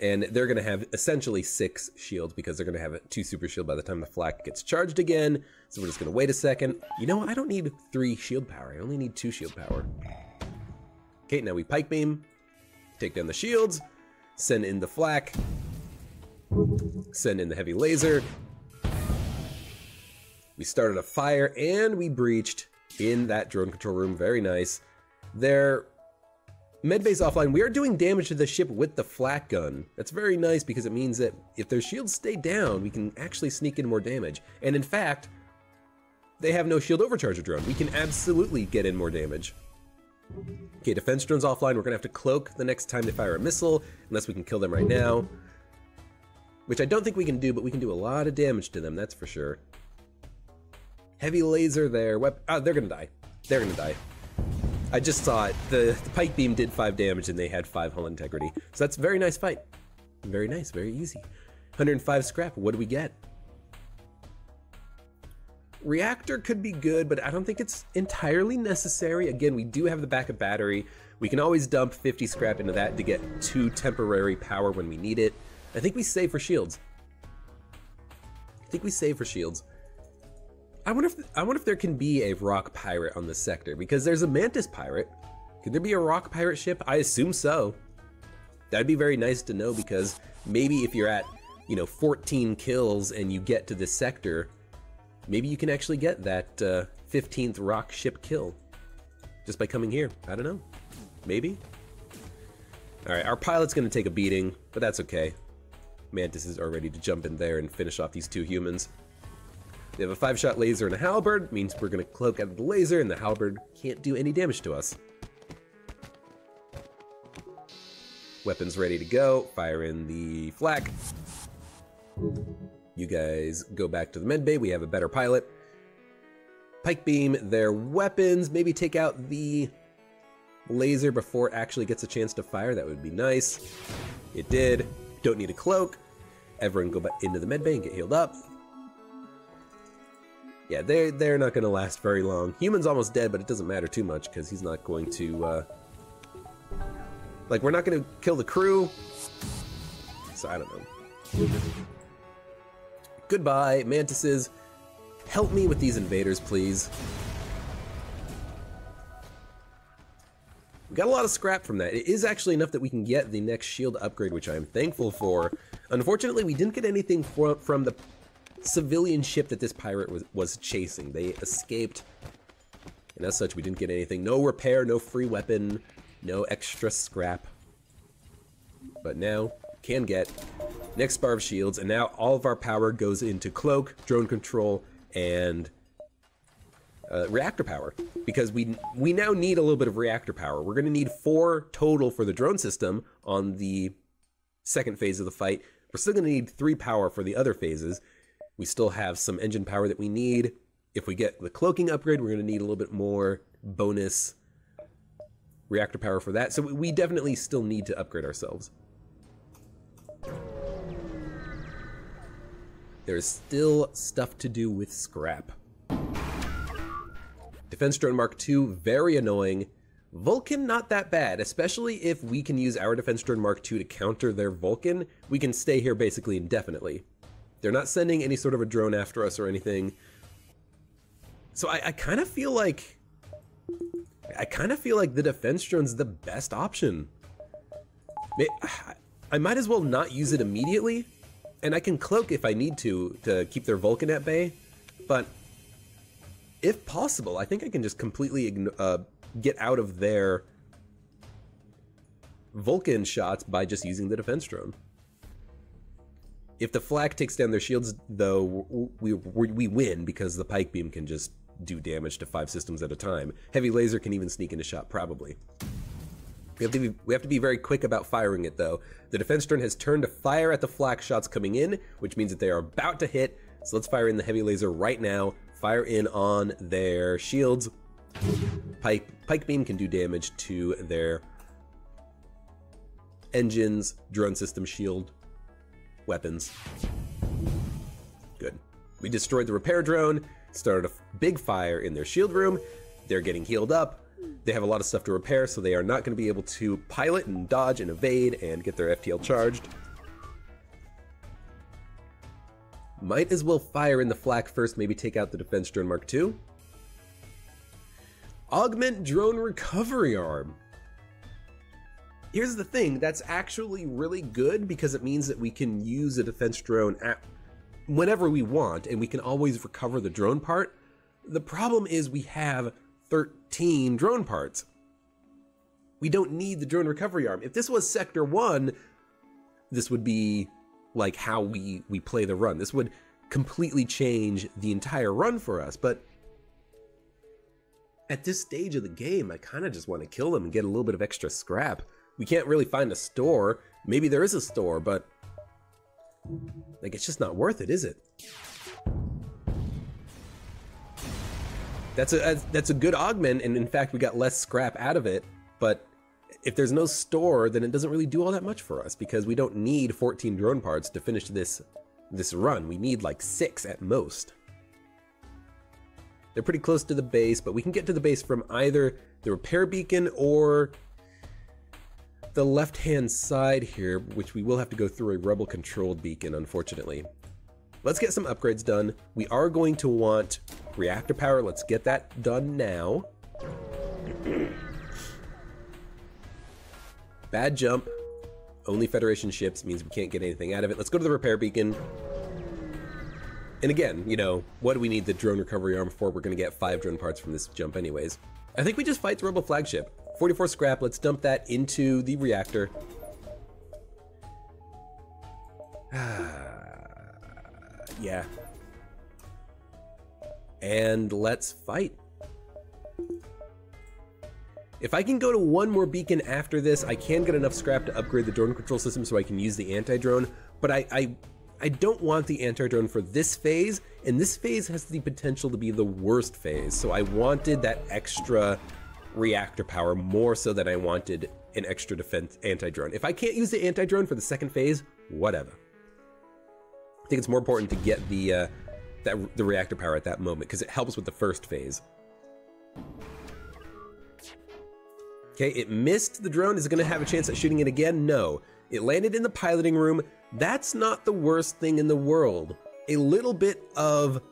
And they're going to have essentially six shields because they're going to have two super shield by the time the flak gets charged again. So we're just going to wait a second. You know, I don't need three shield power. I only need two shield power. Okay, now we pike beam take down the shields, send in the flak, send in the heavy laser. We started a fire and we breached in that drone control room. Very nice. Their medbay's offline. We are doing damage to the ship with the flak gun. That's very nice because it means that if their shields stay down, we can actually sneak in more damage. And in fact, they have no shield overcharger drone. We can absolutely get in more damage. Okay, defense drone's offline. We're gonna have to cloak the next time they fire a missile, unless we can kill them right now. Which I don't think we can do, but we can do a lot of damage to them, that's for sure. Heavy laser there. Wep oh, they're gonna die. They're gonna die. I just saw it. The, the pike beam did 5 damage and they had 5 hull integrity. So that's a very nice fight. Very nice, very easy. 105 scrap, what do we get? Reactor could be good, but I don't think it's entirely necessary. Again, we do have the backup battery. We can always dump 50 scrap into that to get two temporary power when we need it. I think we save for shields. I think we save for shields. I wonder if I wonder if there can be a rock pirate on this sector because there's a mantis pirate. Could there be a rock pirate ship? I assume so. That'd be very nice to know because maybe if you're at, you know, 14 kills and you get to this sector, maybe you can actually get that uh, 15th rock ship kill just by coming here. I don't know. Maybe. All right, our pilot's gonna take a beating, but that's okay. Mantises are ready to jump in there and finish off these two humans. They have a five-shot laser and a halberd, means we're gonna cloak out of the laser and the halberd can't do any damage to us. Weapons ready to go, fire in the flak. You guys go back to the med bay, we have a better pilot. Pike beam their weapons, maybe take out the laser before it actually gets a chance to fire, that would be nice. It did. Don't need a cloak. Everyone go back into the med bay and get healed up. Yeah, they're, they're not going to last very long. Human's almost dead, but it doesn't matter too much because he's not going to... Uh... Like, we're not going to kill the crew. So I don't know. Goodbye, mantises. Help me with these invaders, please. We got a lot of scrap from that. It is actually enough that we can get the next shield upgrade, which I'm thankful for. Unfortunately, we didn't get anything from the civilian ship that this pirate was, was chasing. They escaped, and as such, we didn't get anything. No repair, no free weapon, no extra scrap. But now, can get next bar of shields, and now all of our power goes into cloak, drone control, and uh, reactor power because we we now need a little bit of reactor power. We're going to need four total for the drone system on the second phase of the fight. We're still going to need three power for the other phases, we still have some engine power that we need. If we get the cloaking upgrade, we're going to need a little bit more bonus reactor power for that. So we definitely still need to upgrade ourselves. There's still stuff to do with scrap. Defense Drone Mark II, very annoying. Vulcan, not that bad, especially if we can use our Defense Drone Mark II to counter their Vulcan. We can stay here basically indefinitely. They're not sending any sort of a drone after us or anything. So I, I kind of feel like I kind of feel like the defense drone's the best option. I might as well not use it immediately, and I can cloak if I need to to keep their Vulcan at bay, but if possible, I think I can just completely uh, get out of their Vulcan shots by just using the defense drone. If the flak takes down their shields, though, we, we, we win because the pike beam can just do damage to five systems at a time. Heavy laser can even sneak into shot, probably. We have, to be, we have to be very quick about firing it, though. The defense drone has turned to fire at the flak shots coming in, which means that they are about to hit. So let's fire in the heavy laser right now. Fire in on their shields. Pike, pike beam can do damage to their engines, drone system shield, weapons. Good. We destroyed the repair drone, started a big fire in their shield room. They're getting healed up. They have a lot of stuff to repair, so they are not going to be able to pilot and dodge and evade and get their FTL charged. Might as well fire in the flak first, maybe take out the defense drone Mark II. Augment drone recovery arm. Here's the thing, that's actually really good because it means that we can use a defense drone at whenever we want and we can always recover the drone part. The problem is we have 13 drone parts. We don't need the drone recovery arm. If this was sector 1, this would be like how we we play the run. This would completely change the entire run for us, but at this stage of the game, I kind of just want to kill them and get a little bit of extra scrap. We can't really find a store. Maybe there is a store, but like it's just not worth it, is it? That's a that's a good augment, and in fact, we got less scrap out of it. But if there's no store, then it doesn't really do all that much for us because we don't need 14 drone parts to finish this this run. We need like six at most. They're pretty close to the base, but we can get to the base from either the repair beacon or the left-hand side here, which we will have to go through a rebel-controlled beacon, unfortunately. Let's get some upgrades done. We are going to want reactor power. Let's get that done now. [coughs] Bad jump. Only Federation ships means we can't get anything out of it. Let's go to the repair beacon. And again, you know, what do we need the drone recovery arm for? We're going to get five drone parts from this jump anyways. I think we just fight the Rebel flagship. 44 scrap, let's dump that into the reactor. [sighs] yeah. And let's fight. If I can go to one more beacon after this, I can get enough scrap to upgrade the drone control system so I can use the anti-drone, but I, I, I don't want the anti-drone for this phase, and this phase has the potential to be the worst phase, so I wanted that extra reactor power more so than I wanted an extra defense anti-drone. If I can't use the anti-drone for the second phase, whatever. I think it's more important to get the uh, that the reactor power at that moment because it helps with the first phase. Okay, it missed the drone. Is it going to have a chance at shooting it again? No. It landed in the piloting room. That's not the worst thing in the world. A little bit of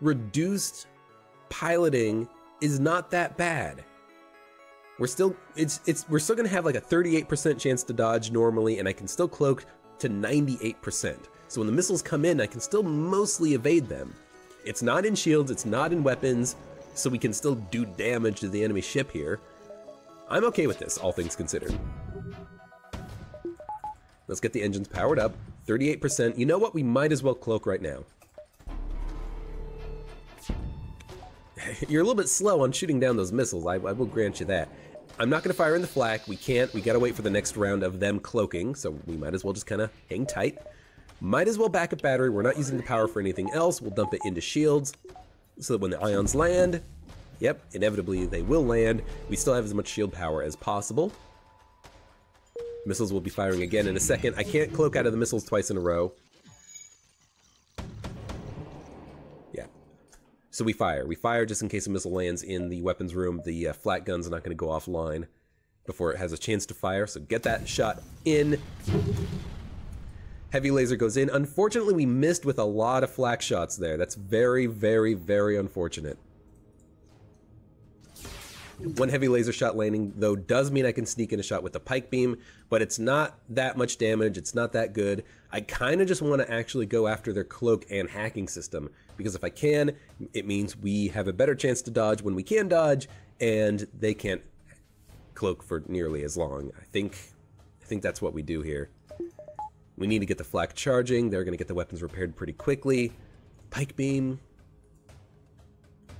reduced piloting is not that bad. We're still it's it's we're still gonna have like a 38% chance to dodge normally, and I can still cloak to 98%. So when the missiles come in, I can still mostly evade them. It's not in shields, it's not in weapons, so we can still do damage to the enemy ship here. I'm okay with this, all things considered. Let's get the engines powered up. 38%. You know what? We might as well cloak right now. [laughs] You're a little bit slow on shooting down those missiles, I, I will grant you that. I'm not going to fire in the flak. We can't. We got to wait for the next round of them cloaking, so we might as well just kind of hang tight. Might as well back up battery. We're not using the power for anything else. We'll dump it into shields so that when the ions land, yep, inevitably they will land, we still have as much shield power as possible. Missiles will be firing again in a second. I can't cloak out of the missiles twice in a row. So we fire. We fire just in case a missile lands in the weapons room. The uh, flak gun's not going to go offline before it has a chance to fire. So get that shot in. Heavy laser goes in. Unfortunately, we missed with a lot of flak shots there. That's very, very, very unfortunate. One heavy laser shot landing, though, does mean I can sneak in a shot with the pike beam, but it's not that much damage. It's not that good. I kind of just want to actually go after their cloak and hacking system, because if I can, it means we have a better chance to dodge when we can dodge, and they can't cloak for nearly as long. I think, I think that's what we do here. We need to get the flak charging. They're going to get the weapons repaired pretty quickly. Pike beam,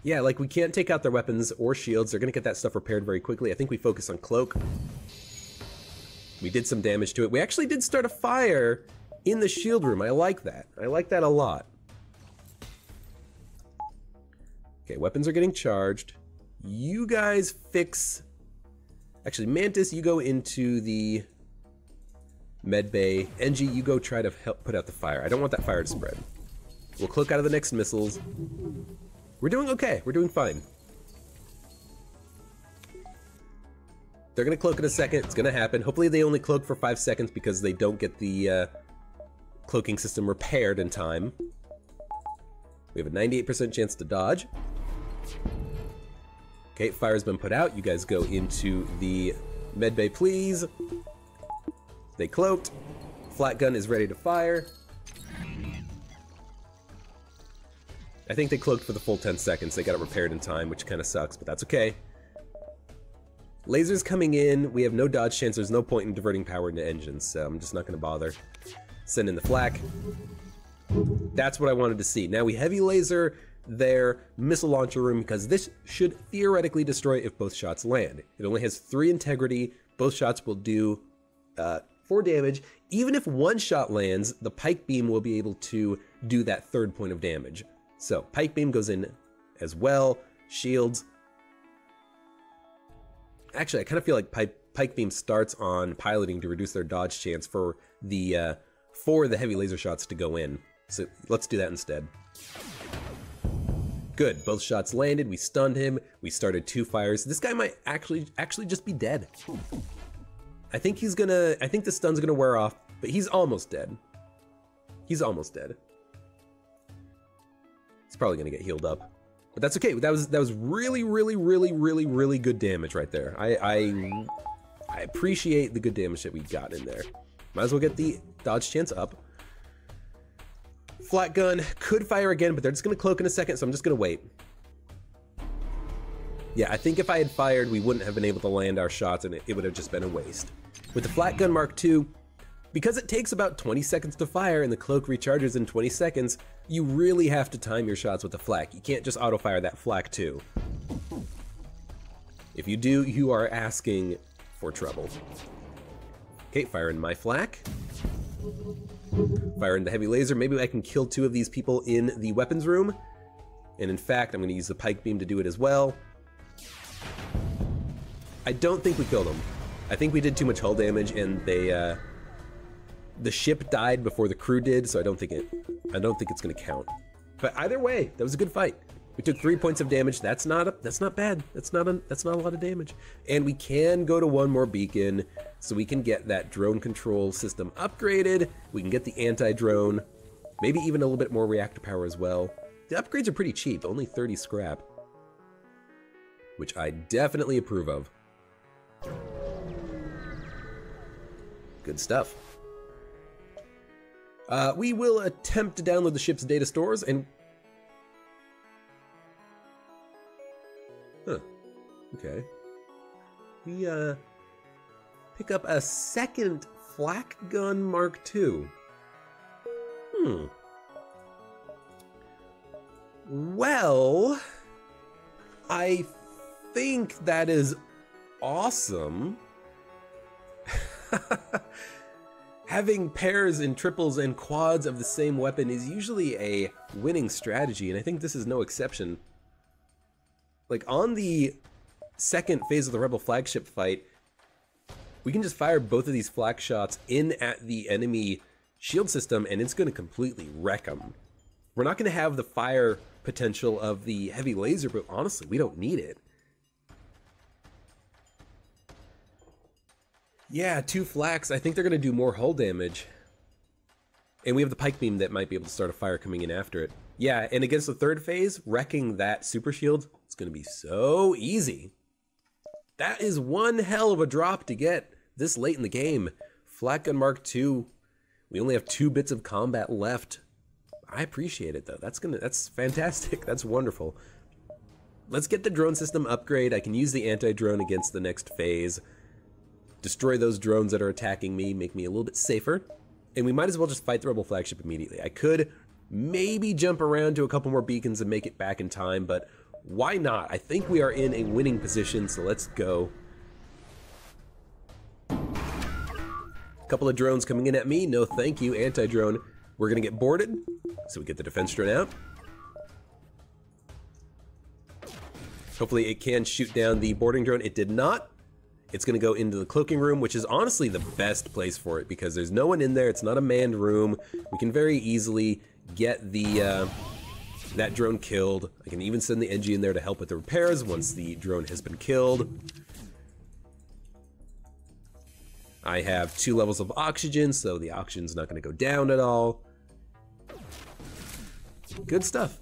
yeah, like we can't take out their weapons or shields. They're going to get that stuff repaired very quickly. I think we focus on Cloak. We did some damage to it. We actually did start a fire in the shield room. I like that. I like that a lot. Okay, weapons are getting charged. You guys fix... Actually, Mantis, you go into the med bay. Engi, you go try to help put out the fire. I don't want that fire to spread. We'll cloak out of the next missiles. We're doing okay. We're doing fine. They're to cloak in a second. It's to happen. Hopefully they only cloak for five seconds because they don't get the uh, cloaking system repaired in time. We have a 98% chance to dodge. Okay, fire's been put out. You guys go into the medbay, please. They cloaked. Flak gun is ready to fire. I think they cloaked for the full 10 seconds. They got it repaired in time, which kind of sucks, but that's okay. Lasers coming in. We have no dodge chance. There's no point in diverting power into engines, so I'm just not going to bother. Send in the flak. That's what I wanted to see. Now we heavy laser. Their missile launcher room because this should theoretically destroy if both shots land. It only has three integrity. Both shots will do uh, four damage. Even if one shot lands, the pike beam will be able to do that third point of damage. So pike beam goes in as well. Shields. Actually, I kind of feel like pike, pike beam starts on piloting to reduce their dodge chance for the uh, for the heavy laser shots to go in. So let's do that instead. Good, both shots landed, we stunned him, we started two fires. This guy might actually actually just be dead. I think he's gonna, I think the stun's gonna wear off, but he's almost dead. He's almost dead. He's probably gonna get healed up. But that's okay, that was that was really, really, really, really, really good damage right there. I, I, I appreciate the good damage that we got in there. Might as well get the dodge chance up. Flak gun could fire again, but they're just gonna cloak in a second, so I'm just gonna wait. Yeah, I think if I had fired, we wouldn't have been able to land our shots and it, it would have just been a waste. With the Flak gun Mark II, because it takes about 20 seconds to fire and the cloak recharges in 20 seconds, you really have to time your shots with the flak. You can't just auto-fire that flak too. If you do, you are asking for trouble. Okay, firing my flak. Fire in the heavy laser. Maybe I can kill two of these people in the weapons room. And in fact, I'm going to use the pike beam to do it as well. I don't think we killed them. I think we did too much hull damage and they, uh, the ship died before the crew did, so I don't think it, I don't think it's going to count. But either way, that was a good fight. We took three points of damage. That's not a, that's not bad. That's not a, that's not a lot of damage. And we can go to one more beacon, so we can get that drone control system upgraded. We can get the anti-drone, maybe even a little bit more reactor power as well. The upgrades are pretty cheap, only 30 scrap, which I definitely approve of. Good stuff. Uh, we will attempt to download the ship's data stores and Huh. Okay. We, uh, pick up a second flak gun Mark II. Hmm. Well, I think that is awesome. [laughs] Having pairs and triples and quads of the same weapon is usually a winning strategy, and I think this is no exception. Like on the second phase of the Rebel flagship fight, we can just fire both of these flak shots in at the enemy shield system and it's going to completely wreck them. We're not going to have the fire potential of the heavy laser, but honestly, we don't need it. Yeah, two flaks. I think they're going to do more hull damage. And we have the pike beam that might be able to start a fire coming in after it. Yeah, and against the third phase, wrecking that super shield it's going to be so easy. That is one hell of a drop to get this late in the game. Flak Gun Mark II. We only have two bits of combat left. I appreciate it though. That's gonna that's fantastic. [laughs] That's wonderful. Let's get the drone system upgrade. I can use the anti-drone against the next phase. Destroy those drones that are attacking me, make me a little bit safer. And we might as well just fight the Rebel flagship immediately. I could maybe jump around to a couple more beacons and make it back in time, but why not? I think we are in a winning position, so let's go. A Couple of drones coming in at me. No thank you, anti-drone. We're gonna get boarded, so we get the defense drone out. Hopefully it can shoot down the boarding drone. It did not. It's gonna go into the cloaking room, which is honestly the best place for it because there's no one in there. It's not a manned room. We can very easily get the uh, that drone killed. I can even send the Engi in there to help with the repairs once the drone has been killed. I have two levels of oxygen, so the oxygen's not going to go down at all. Good stuff.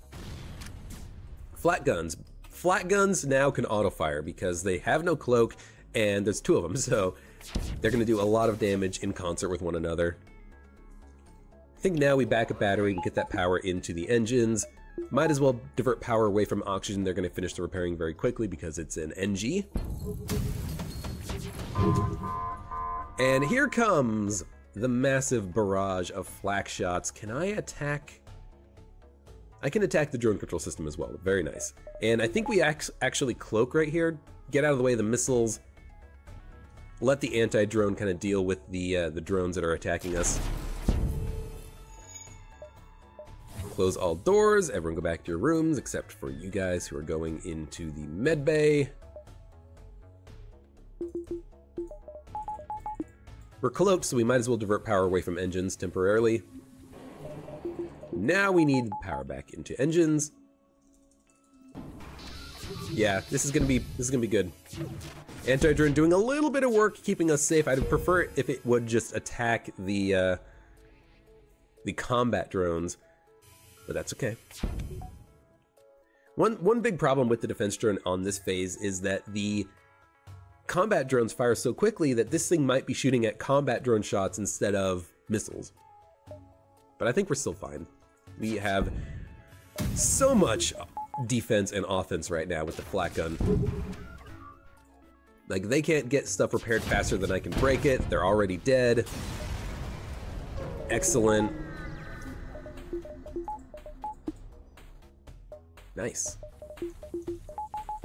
Flak guns. Flak guns now can auto-fire because they have no cloak, and there's two of them, [laughs] so they're going to do a lot of damage in concert with one another. I think now we back up battery and get that power into the engines. Might as well divert power away from oxygen. They're going to finish the repairing very quickly because it's an Engi. And here comes the massive barrage of flak shots. Can I attack? I can attack the drone control system as well. Very nice. And I think we actually cloak right here, get out of the way of the missiles, let the anti-drone kind of deal with the uh, the drones that are attacking us. Close all doors, everyone go back to your rooms, except for you guys who are going into the med bay. We're cloaked, so we might as well divert power away from engines temporarily. Now we need power back into engines. Yeah, this is gonna be this is gonna be good. Anti-drone doing a little bit of work keeping us safe. I'd prefer it if it would just attack the uh, the combat drones, but that's okay. One one big problem with the defense drone on this phase is that the combat drones fire so quickly that this thing might be shooting at combat drone shots instead of missiles. But I think we're still fine. We have so much defense and offense right now with the flak gun. Like, they can't get stuff repaired faster than I can break it. They're already dead. Excellent. Nice.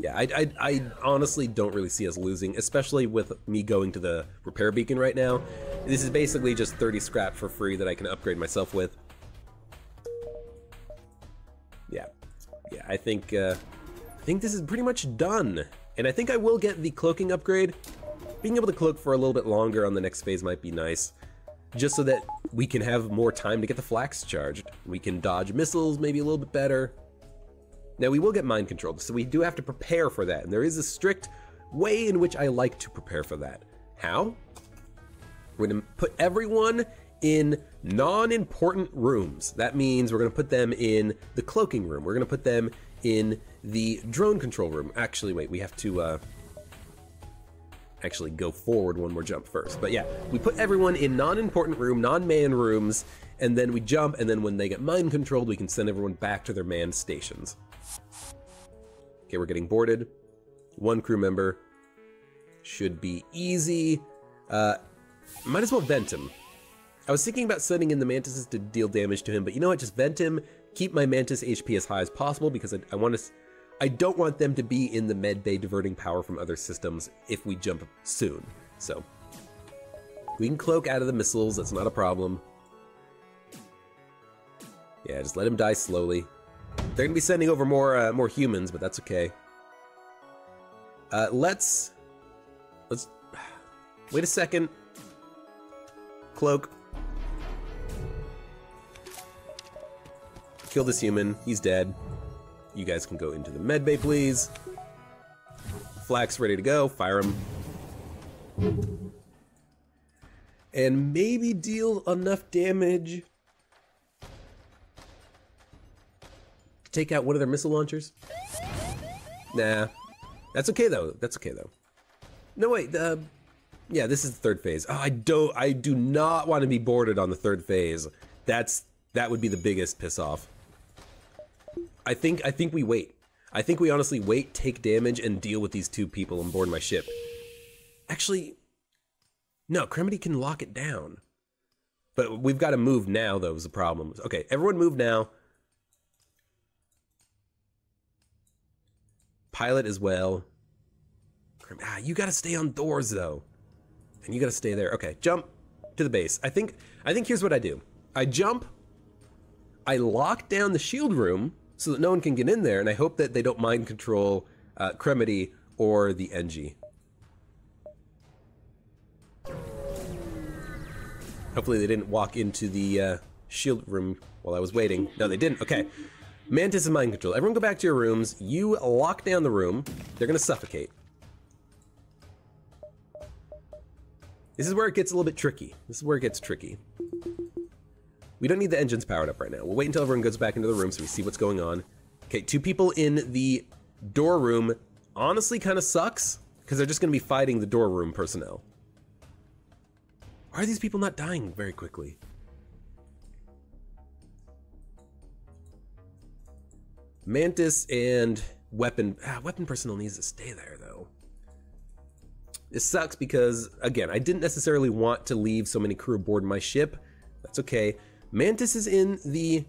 Yeah, I, I, I, honestly don't really see us losing, especially with me going to the repair beacon right now. This is basically just 30 scrap for free that I can upgrade myself with. Yeah, yeah, I think, uh, I think this is pretty much done. And I think I will get the cloaking upgrade. Being able to cloak for a little bit longer on the next phase might be nice. Just so that we can have more time to get the flaks charged. We can dodge missiles maybe a little bit better. Now we will get mind controlled, so we do have to prepare for that, and there is a strict way in which I like to prepare for that. How? We're gonna put everyone in non-important rooms. That means we're gonna put them in the cloaking room. We're gonna put them in the drone control room. Actually, wait, we have to uh, actually go forward one more jump first. But yeah, we put everyone in non-important room, non-man rooms, and then we jump, and then when they get mind controlled, we can send everyone back to their manned stations. Okay, we're getting boarded. One crew member. Should be easy. Uh, might as well vent him. I was thinking about sending in the mantises to deal damage to him, but you know what? Just vent him, keep my mantis HP as high as possible because I, I want to. I don't want them to be in the med bay diverting power from other systems if we jump soon. So we can cloak out of the missiles. That's not a problem. Yeah, just let him die slowly. They're gonna be sending over more uh, more humans, but that's okay. Uh, let's let's wait a second. Cloak. Kill this human. He's dead. You guys can go into the medbay, please. Flax ready to go. Fire him. And maybe deal enough damage take out one of their missile launchers? Nah. That's okay though. That's okay though. No wait, uh, yeah, this is the third phase. Oh, I don't I do not want to be boarded on the third phase. That's that would be the biggest piss off. I think I think we wait. I think we honestly wait, take damage, and deal with these two people on board my ship. Actually, no, Cremity can lock it down. But we've got to move now, though, is the problem. Okay, everyone move now. Pilot as well. Ah, you gotta stay on doors though. And you gotta stay there. Okay, jump to the base. I think I think here's what I do. I jump, I lock down the shield room so that no one can get in there, and I hope that they don't mind control uh, Cremity or the Engi. Hopefully they didn't walk into the uh, shield room while I was waiting. No, they didn't. Okay. Mantis and mind control. Everyone go back to your rooms. You lock down the room. They're going to suffocate. This is where it gets a little bit tricky. This is where it gets tricky. We don't need the engines powered up right now. We'll wait until everyone goes back into the room so we see what's going on. Okay, two people in the door room honestly kind of sucks because they're just going to be fighting the door room personnel. Why are these people not dying very quickly? Mantis and weapon ah, weapon personnel needs to stay there though. This sucks because again, I didn't necessarily want to leave so many crew aboard my ship. That's okay. Mantis is in the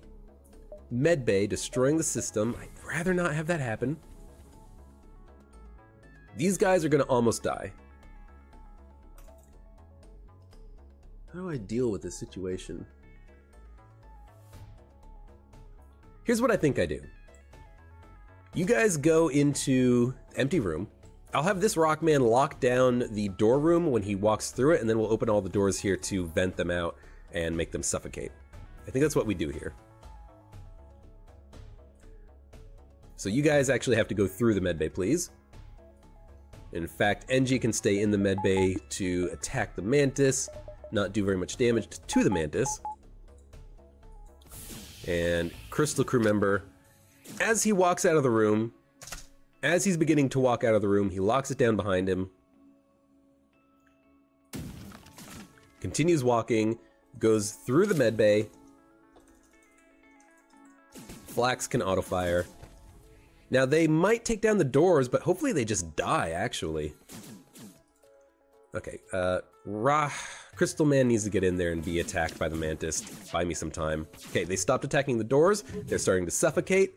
med bay, destroying the system. I'd rather not have that happen. These guys are gonna almost die. How do I deal with this situation? Here's what I think I do. You guys go into empty room. I'll have this Rockman lock down the door room when he walks through it, and then we'll open all the doors here to vent them out and make them suffocate. I think that's what we do here. So you guys actually have to go through the medbay, please. In fact, Engi can stay in the medbay to attack the Mantis, not do very much damage to the Mantis. And Crystal crew member, as he walks out of the room, as he's beginning to walk out of the room, he locks it down behind him. Continues walking, goes through the medbay. Flaks can auto fire. Now they might take down the doors, but hopefully they just die, actually. Okay, uh, Ra Crystal Man needs to get in there and be attacked by the Mantis. Buy me some time. Okay, they stopped attacking the doors. They're starting to suffocate.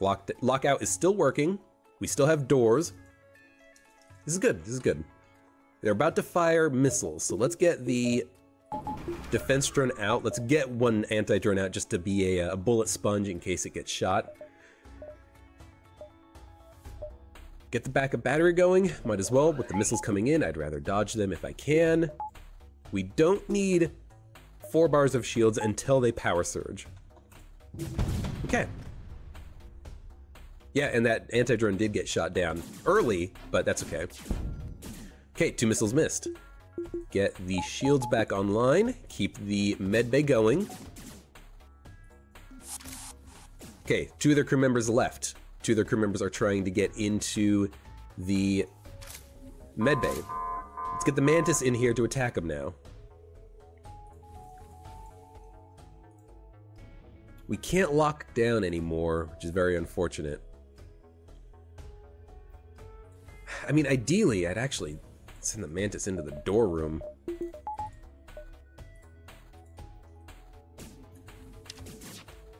Lock lockout is still working. We still have doors. This is good, this is good. They're about to fire missiles, so let's get the defense drone out. Let's get one anti-drone out just to be a, a bullet sponge in case it gets shot. Get the backup battery going, might as well. With the missiles coming in, I'd rather dodge them if I can. We don't need four bars of shields until they power surge. Okay. Yeah, and that anti-drone did get shot down early, but that's okay. Okay, two missiles missed. Get the shields back online, keep the medbay going. Okay, two of their crew members left. Two of their crew members are trying to get into the medbay. Let's get the Mantis in here to attack them now. We can't lock down anymore, which is very unfortunate. I mean, ideally, I'd actually send the Mantis into the door room.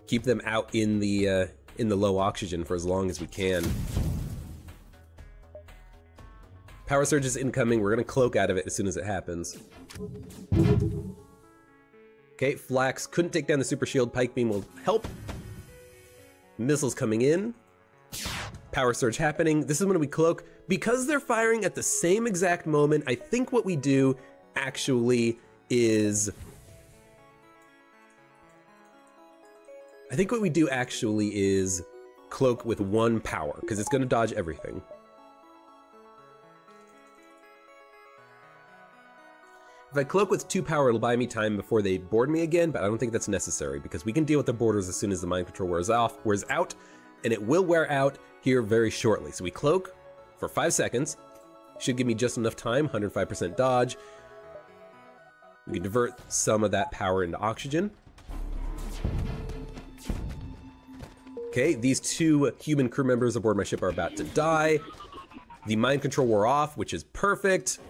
Keep them out in the uh, in the low oxygen for as long as we can. Power surge is incoming. We're gonna cloak out of it as soon as it happens. Okay, Flaks couldn't take down the super shield. Pike beam will help. Missiles coming in. Power surge happening. This is when we cloak. Because they're firing at the same exact moment, I think what we do actually is... I think what we do actually is cloak with one power, because it's going to dodge everything. If I cloak with two power, it'll buy me time before they board me again, but I don't think that's necessary because we can deal with the boarders as soon as the mind control wears off, wears out, and it will wear out here very shortly. So we cloak for five seconds, should give me just enough time, 105% dodge. We can divert some of that power into oxygen. Okay, these two human crew members aboard my ship are about to die. The mind control wore off, which is perfect.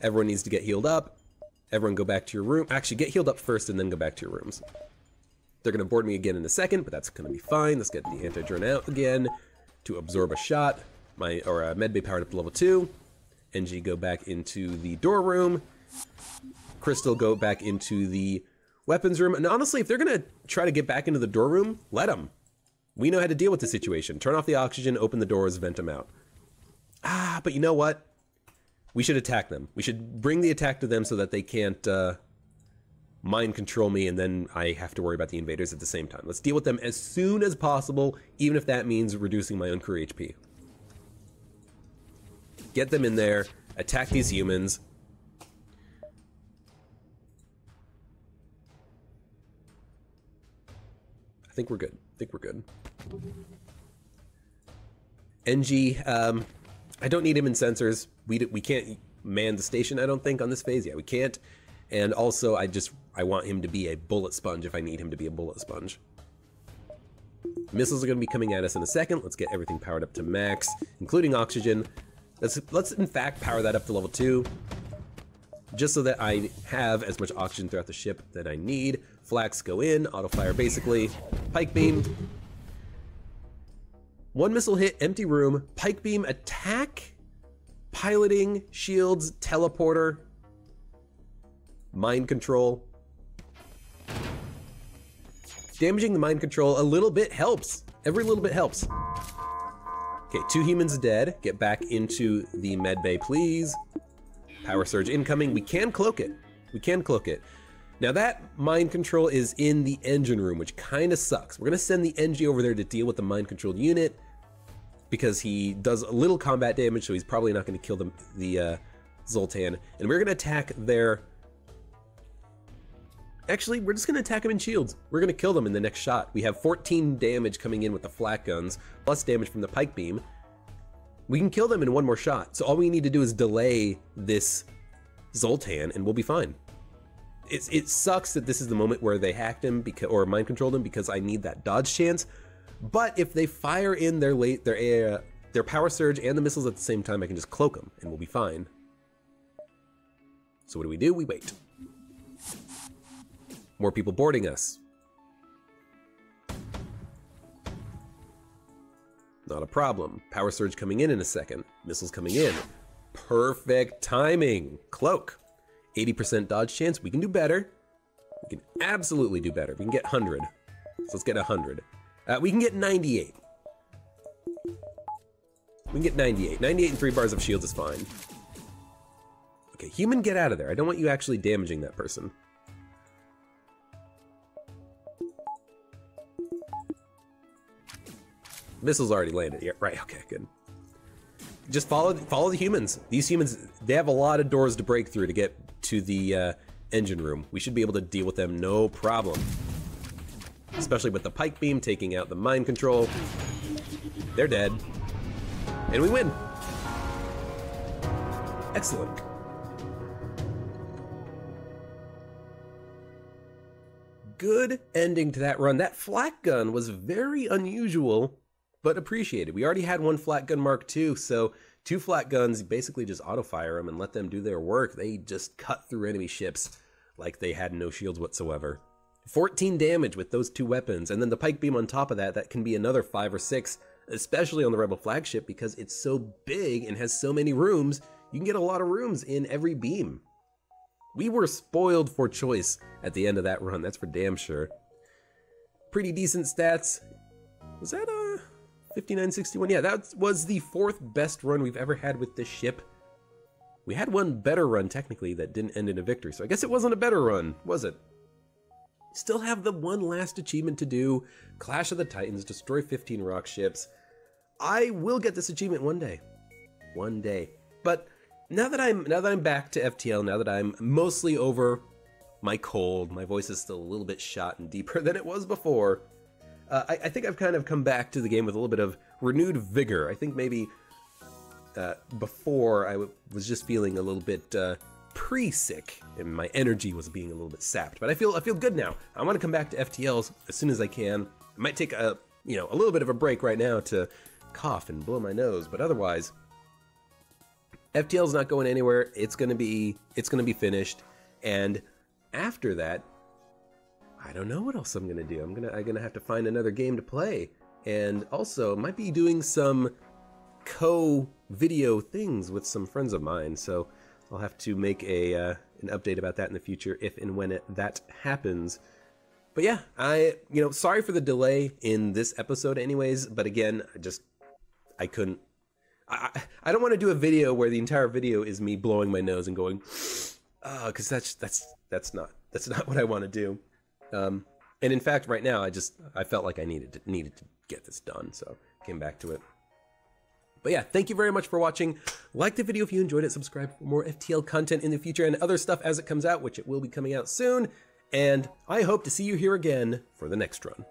Everyone needs to get healed up. Everyone go back to your room. Actually, get healed up first and then go back to your rooms. They're going to board me again in a second, but that's going to be fine. Let's get the anti-drone out again to absorb a shot. My Or uh, medbay powered up to level 2. Engi go back into the door room. Crystal go back into the weapons room. And honestly, if they're going to try to get back into the door room, let them. We know how to deal with the situation. Turn off the oxygen, open the doors, vent them out. Ah, but you know what? we should attack them. We should bring the attack to them so that they can't uh, mind control me and then I have to worry about the invaders at the same time. Let's deal with them as soon as possible, even if that means reducing my own crew HP. Get them in there, attack these humans. I think we're good. I think we're good. Engi, um, I don't need him in sensors. We we can't man the station. I don't think on this phase. Yeah, we can't. And also, I just I want him to be a bullet sponge if I need him to be a bullet sponge. Missiles are going to be coming at us in a second. Let's get everything powered up to max, including oxygen. Let's let's in fact power that up to level two. just so that I have as much oxygen throughout the ship that I need. Flaks go in, auto fire basically. Pike beam. One missile hit, empty room. Pike beam attack. Piloting, shields, teleporter. Mind control. Damaging the mind control a little bit helps. Every little bit helps. Okay, two humans dead. Get back into the med bay, please. Power surge incoming. We can cloak it. We can cloak it. Now that mind control is in the engine room, which kind of sucks. We're gonna send the Engi over there to deal with the mind controlled unit because he does a little combat damage, so he's probably not gonna kill the, the uh, Zoltan. And we're gonna attack their Actually, we're just gonna attack them in shields. We're gonna kill them in the next shot. We have 14 damage coming in with the flak guns, plus damage from the pike beam. We can kill them in one more shot. So all we need to do is delay this Zoltan and we'll be fine. It's, it sucks that this is the moment where they hacked him because, or mind controlled him because I need that dodge chance. But if they fire in their late their uh, their power surge and the missiles at the same time, I can just cloak them and we'll be fine. So what do we do? We wait. More people boarding us. Not a problem. Power surge coming in in a second. Missiles coming in. Perfect timing. Cloak. 80% dodge chance. We can do better. We can absolutely do better. We can get 100. So let's get 100. Uh, we can get 98. We can get 98. 98 and 3 bars of shields is fine. Okay, human, get out of there. I don't want you actually damaging that person. Missiles already landed. Yeah, right. Okay, good. Just follow follow the humans. These humans, they have a lot of doors to break through to get to the uh, engine room. We should be able to deal with them no problem. Especially with the pike beam taking out the mind control. They're dead. And we win. Excellent. Good ending to that run. That flak gun was very unusual but appreciated. We already had one flak gun mark II, so two flak guns basically just auto fire them and let them do their work. They just cut through enemy ships like they had no shields whatsoever. 14 damage with those two weapons, and then the pike beam on top of that, that can be another 5 or 6, especially on the Rebel flagship because it's so big and has so many rooms, you can get a lot of rooms in every beam. We were spoiled for choice at the end of that run, that's for damn sure. Pretty decent stats. Was that a... 5961. Yeah, that was the fourth best run we've ever had with this ship. We had one better run, technically, that didn't end in a victory, so I guess it wasn't a better run, was it? Still have the one last achievement to do, Clash of the Titans, destroy 15 rock ships. I will get this achievement one day. One day. But now that I'm now that I'm back to FTL, now that I'm mostly over my cold, my voice is still a little bit shot and deeper [laughs] than it was before uh, I, I, think I've kind of come back to the game with a little bit of renewed vigor. I think maybe uh, before I was just feeling a little bit uh, pre-sick and my energy was being a little bit sapped. But I feel I feel good now. I want to come back to FTLs as soon as I can. I might take a you know a little bit of a break right now to cough and blow my nose, but otherwise, FTL's not going anywhere. It's gonna be it's gonna be finished, and after that, I don't know what else I'm gonna do. I'm gonna I'm gonna have to find another game to play, and also might be doing some co-video things with some friends of mine. So I'll have to make a uh, an update about that in the future if and when it, that happens. But yeah, I you know sorry for the delay in this episode, anyways. But again, I just I couldn't. I I don't want to do a video where the entire video is me blowing my nose and going, ah, because that's that's that's not that's not [laughs] what I want to do. Um, and in fact, right now, I just I felt like I needed to, needed to get this done, so came back to it. But yeah, thank you very much for watching. Like the video if you enjoyed it. Subscribe for more FTL content in the future and other stuff as it comes out, which it will be coming out soon. And I hope to see you here again for the next run.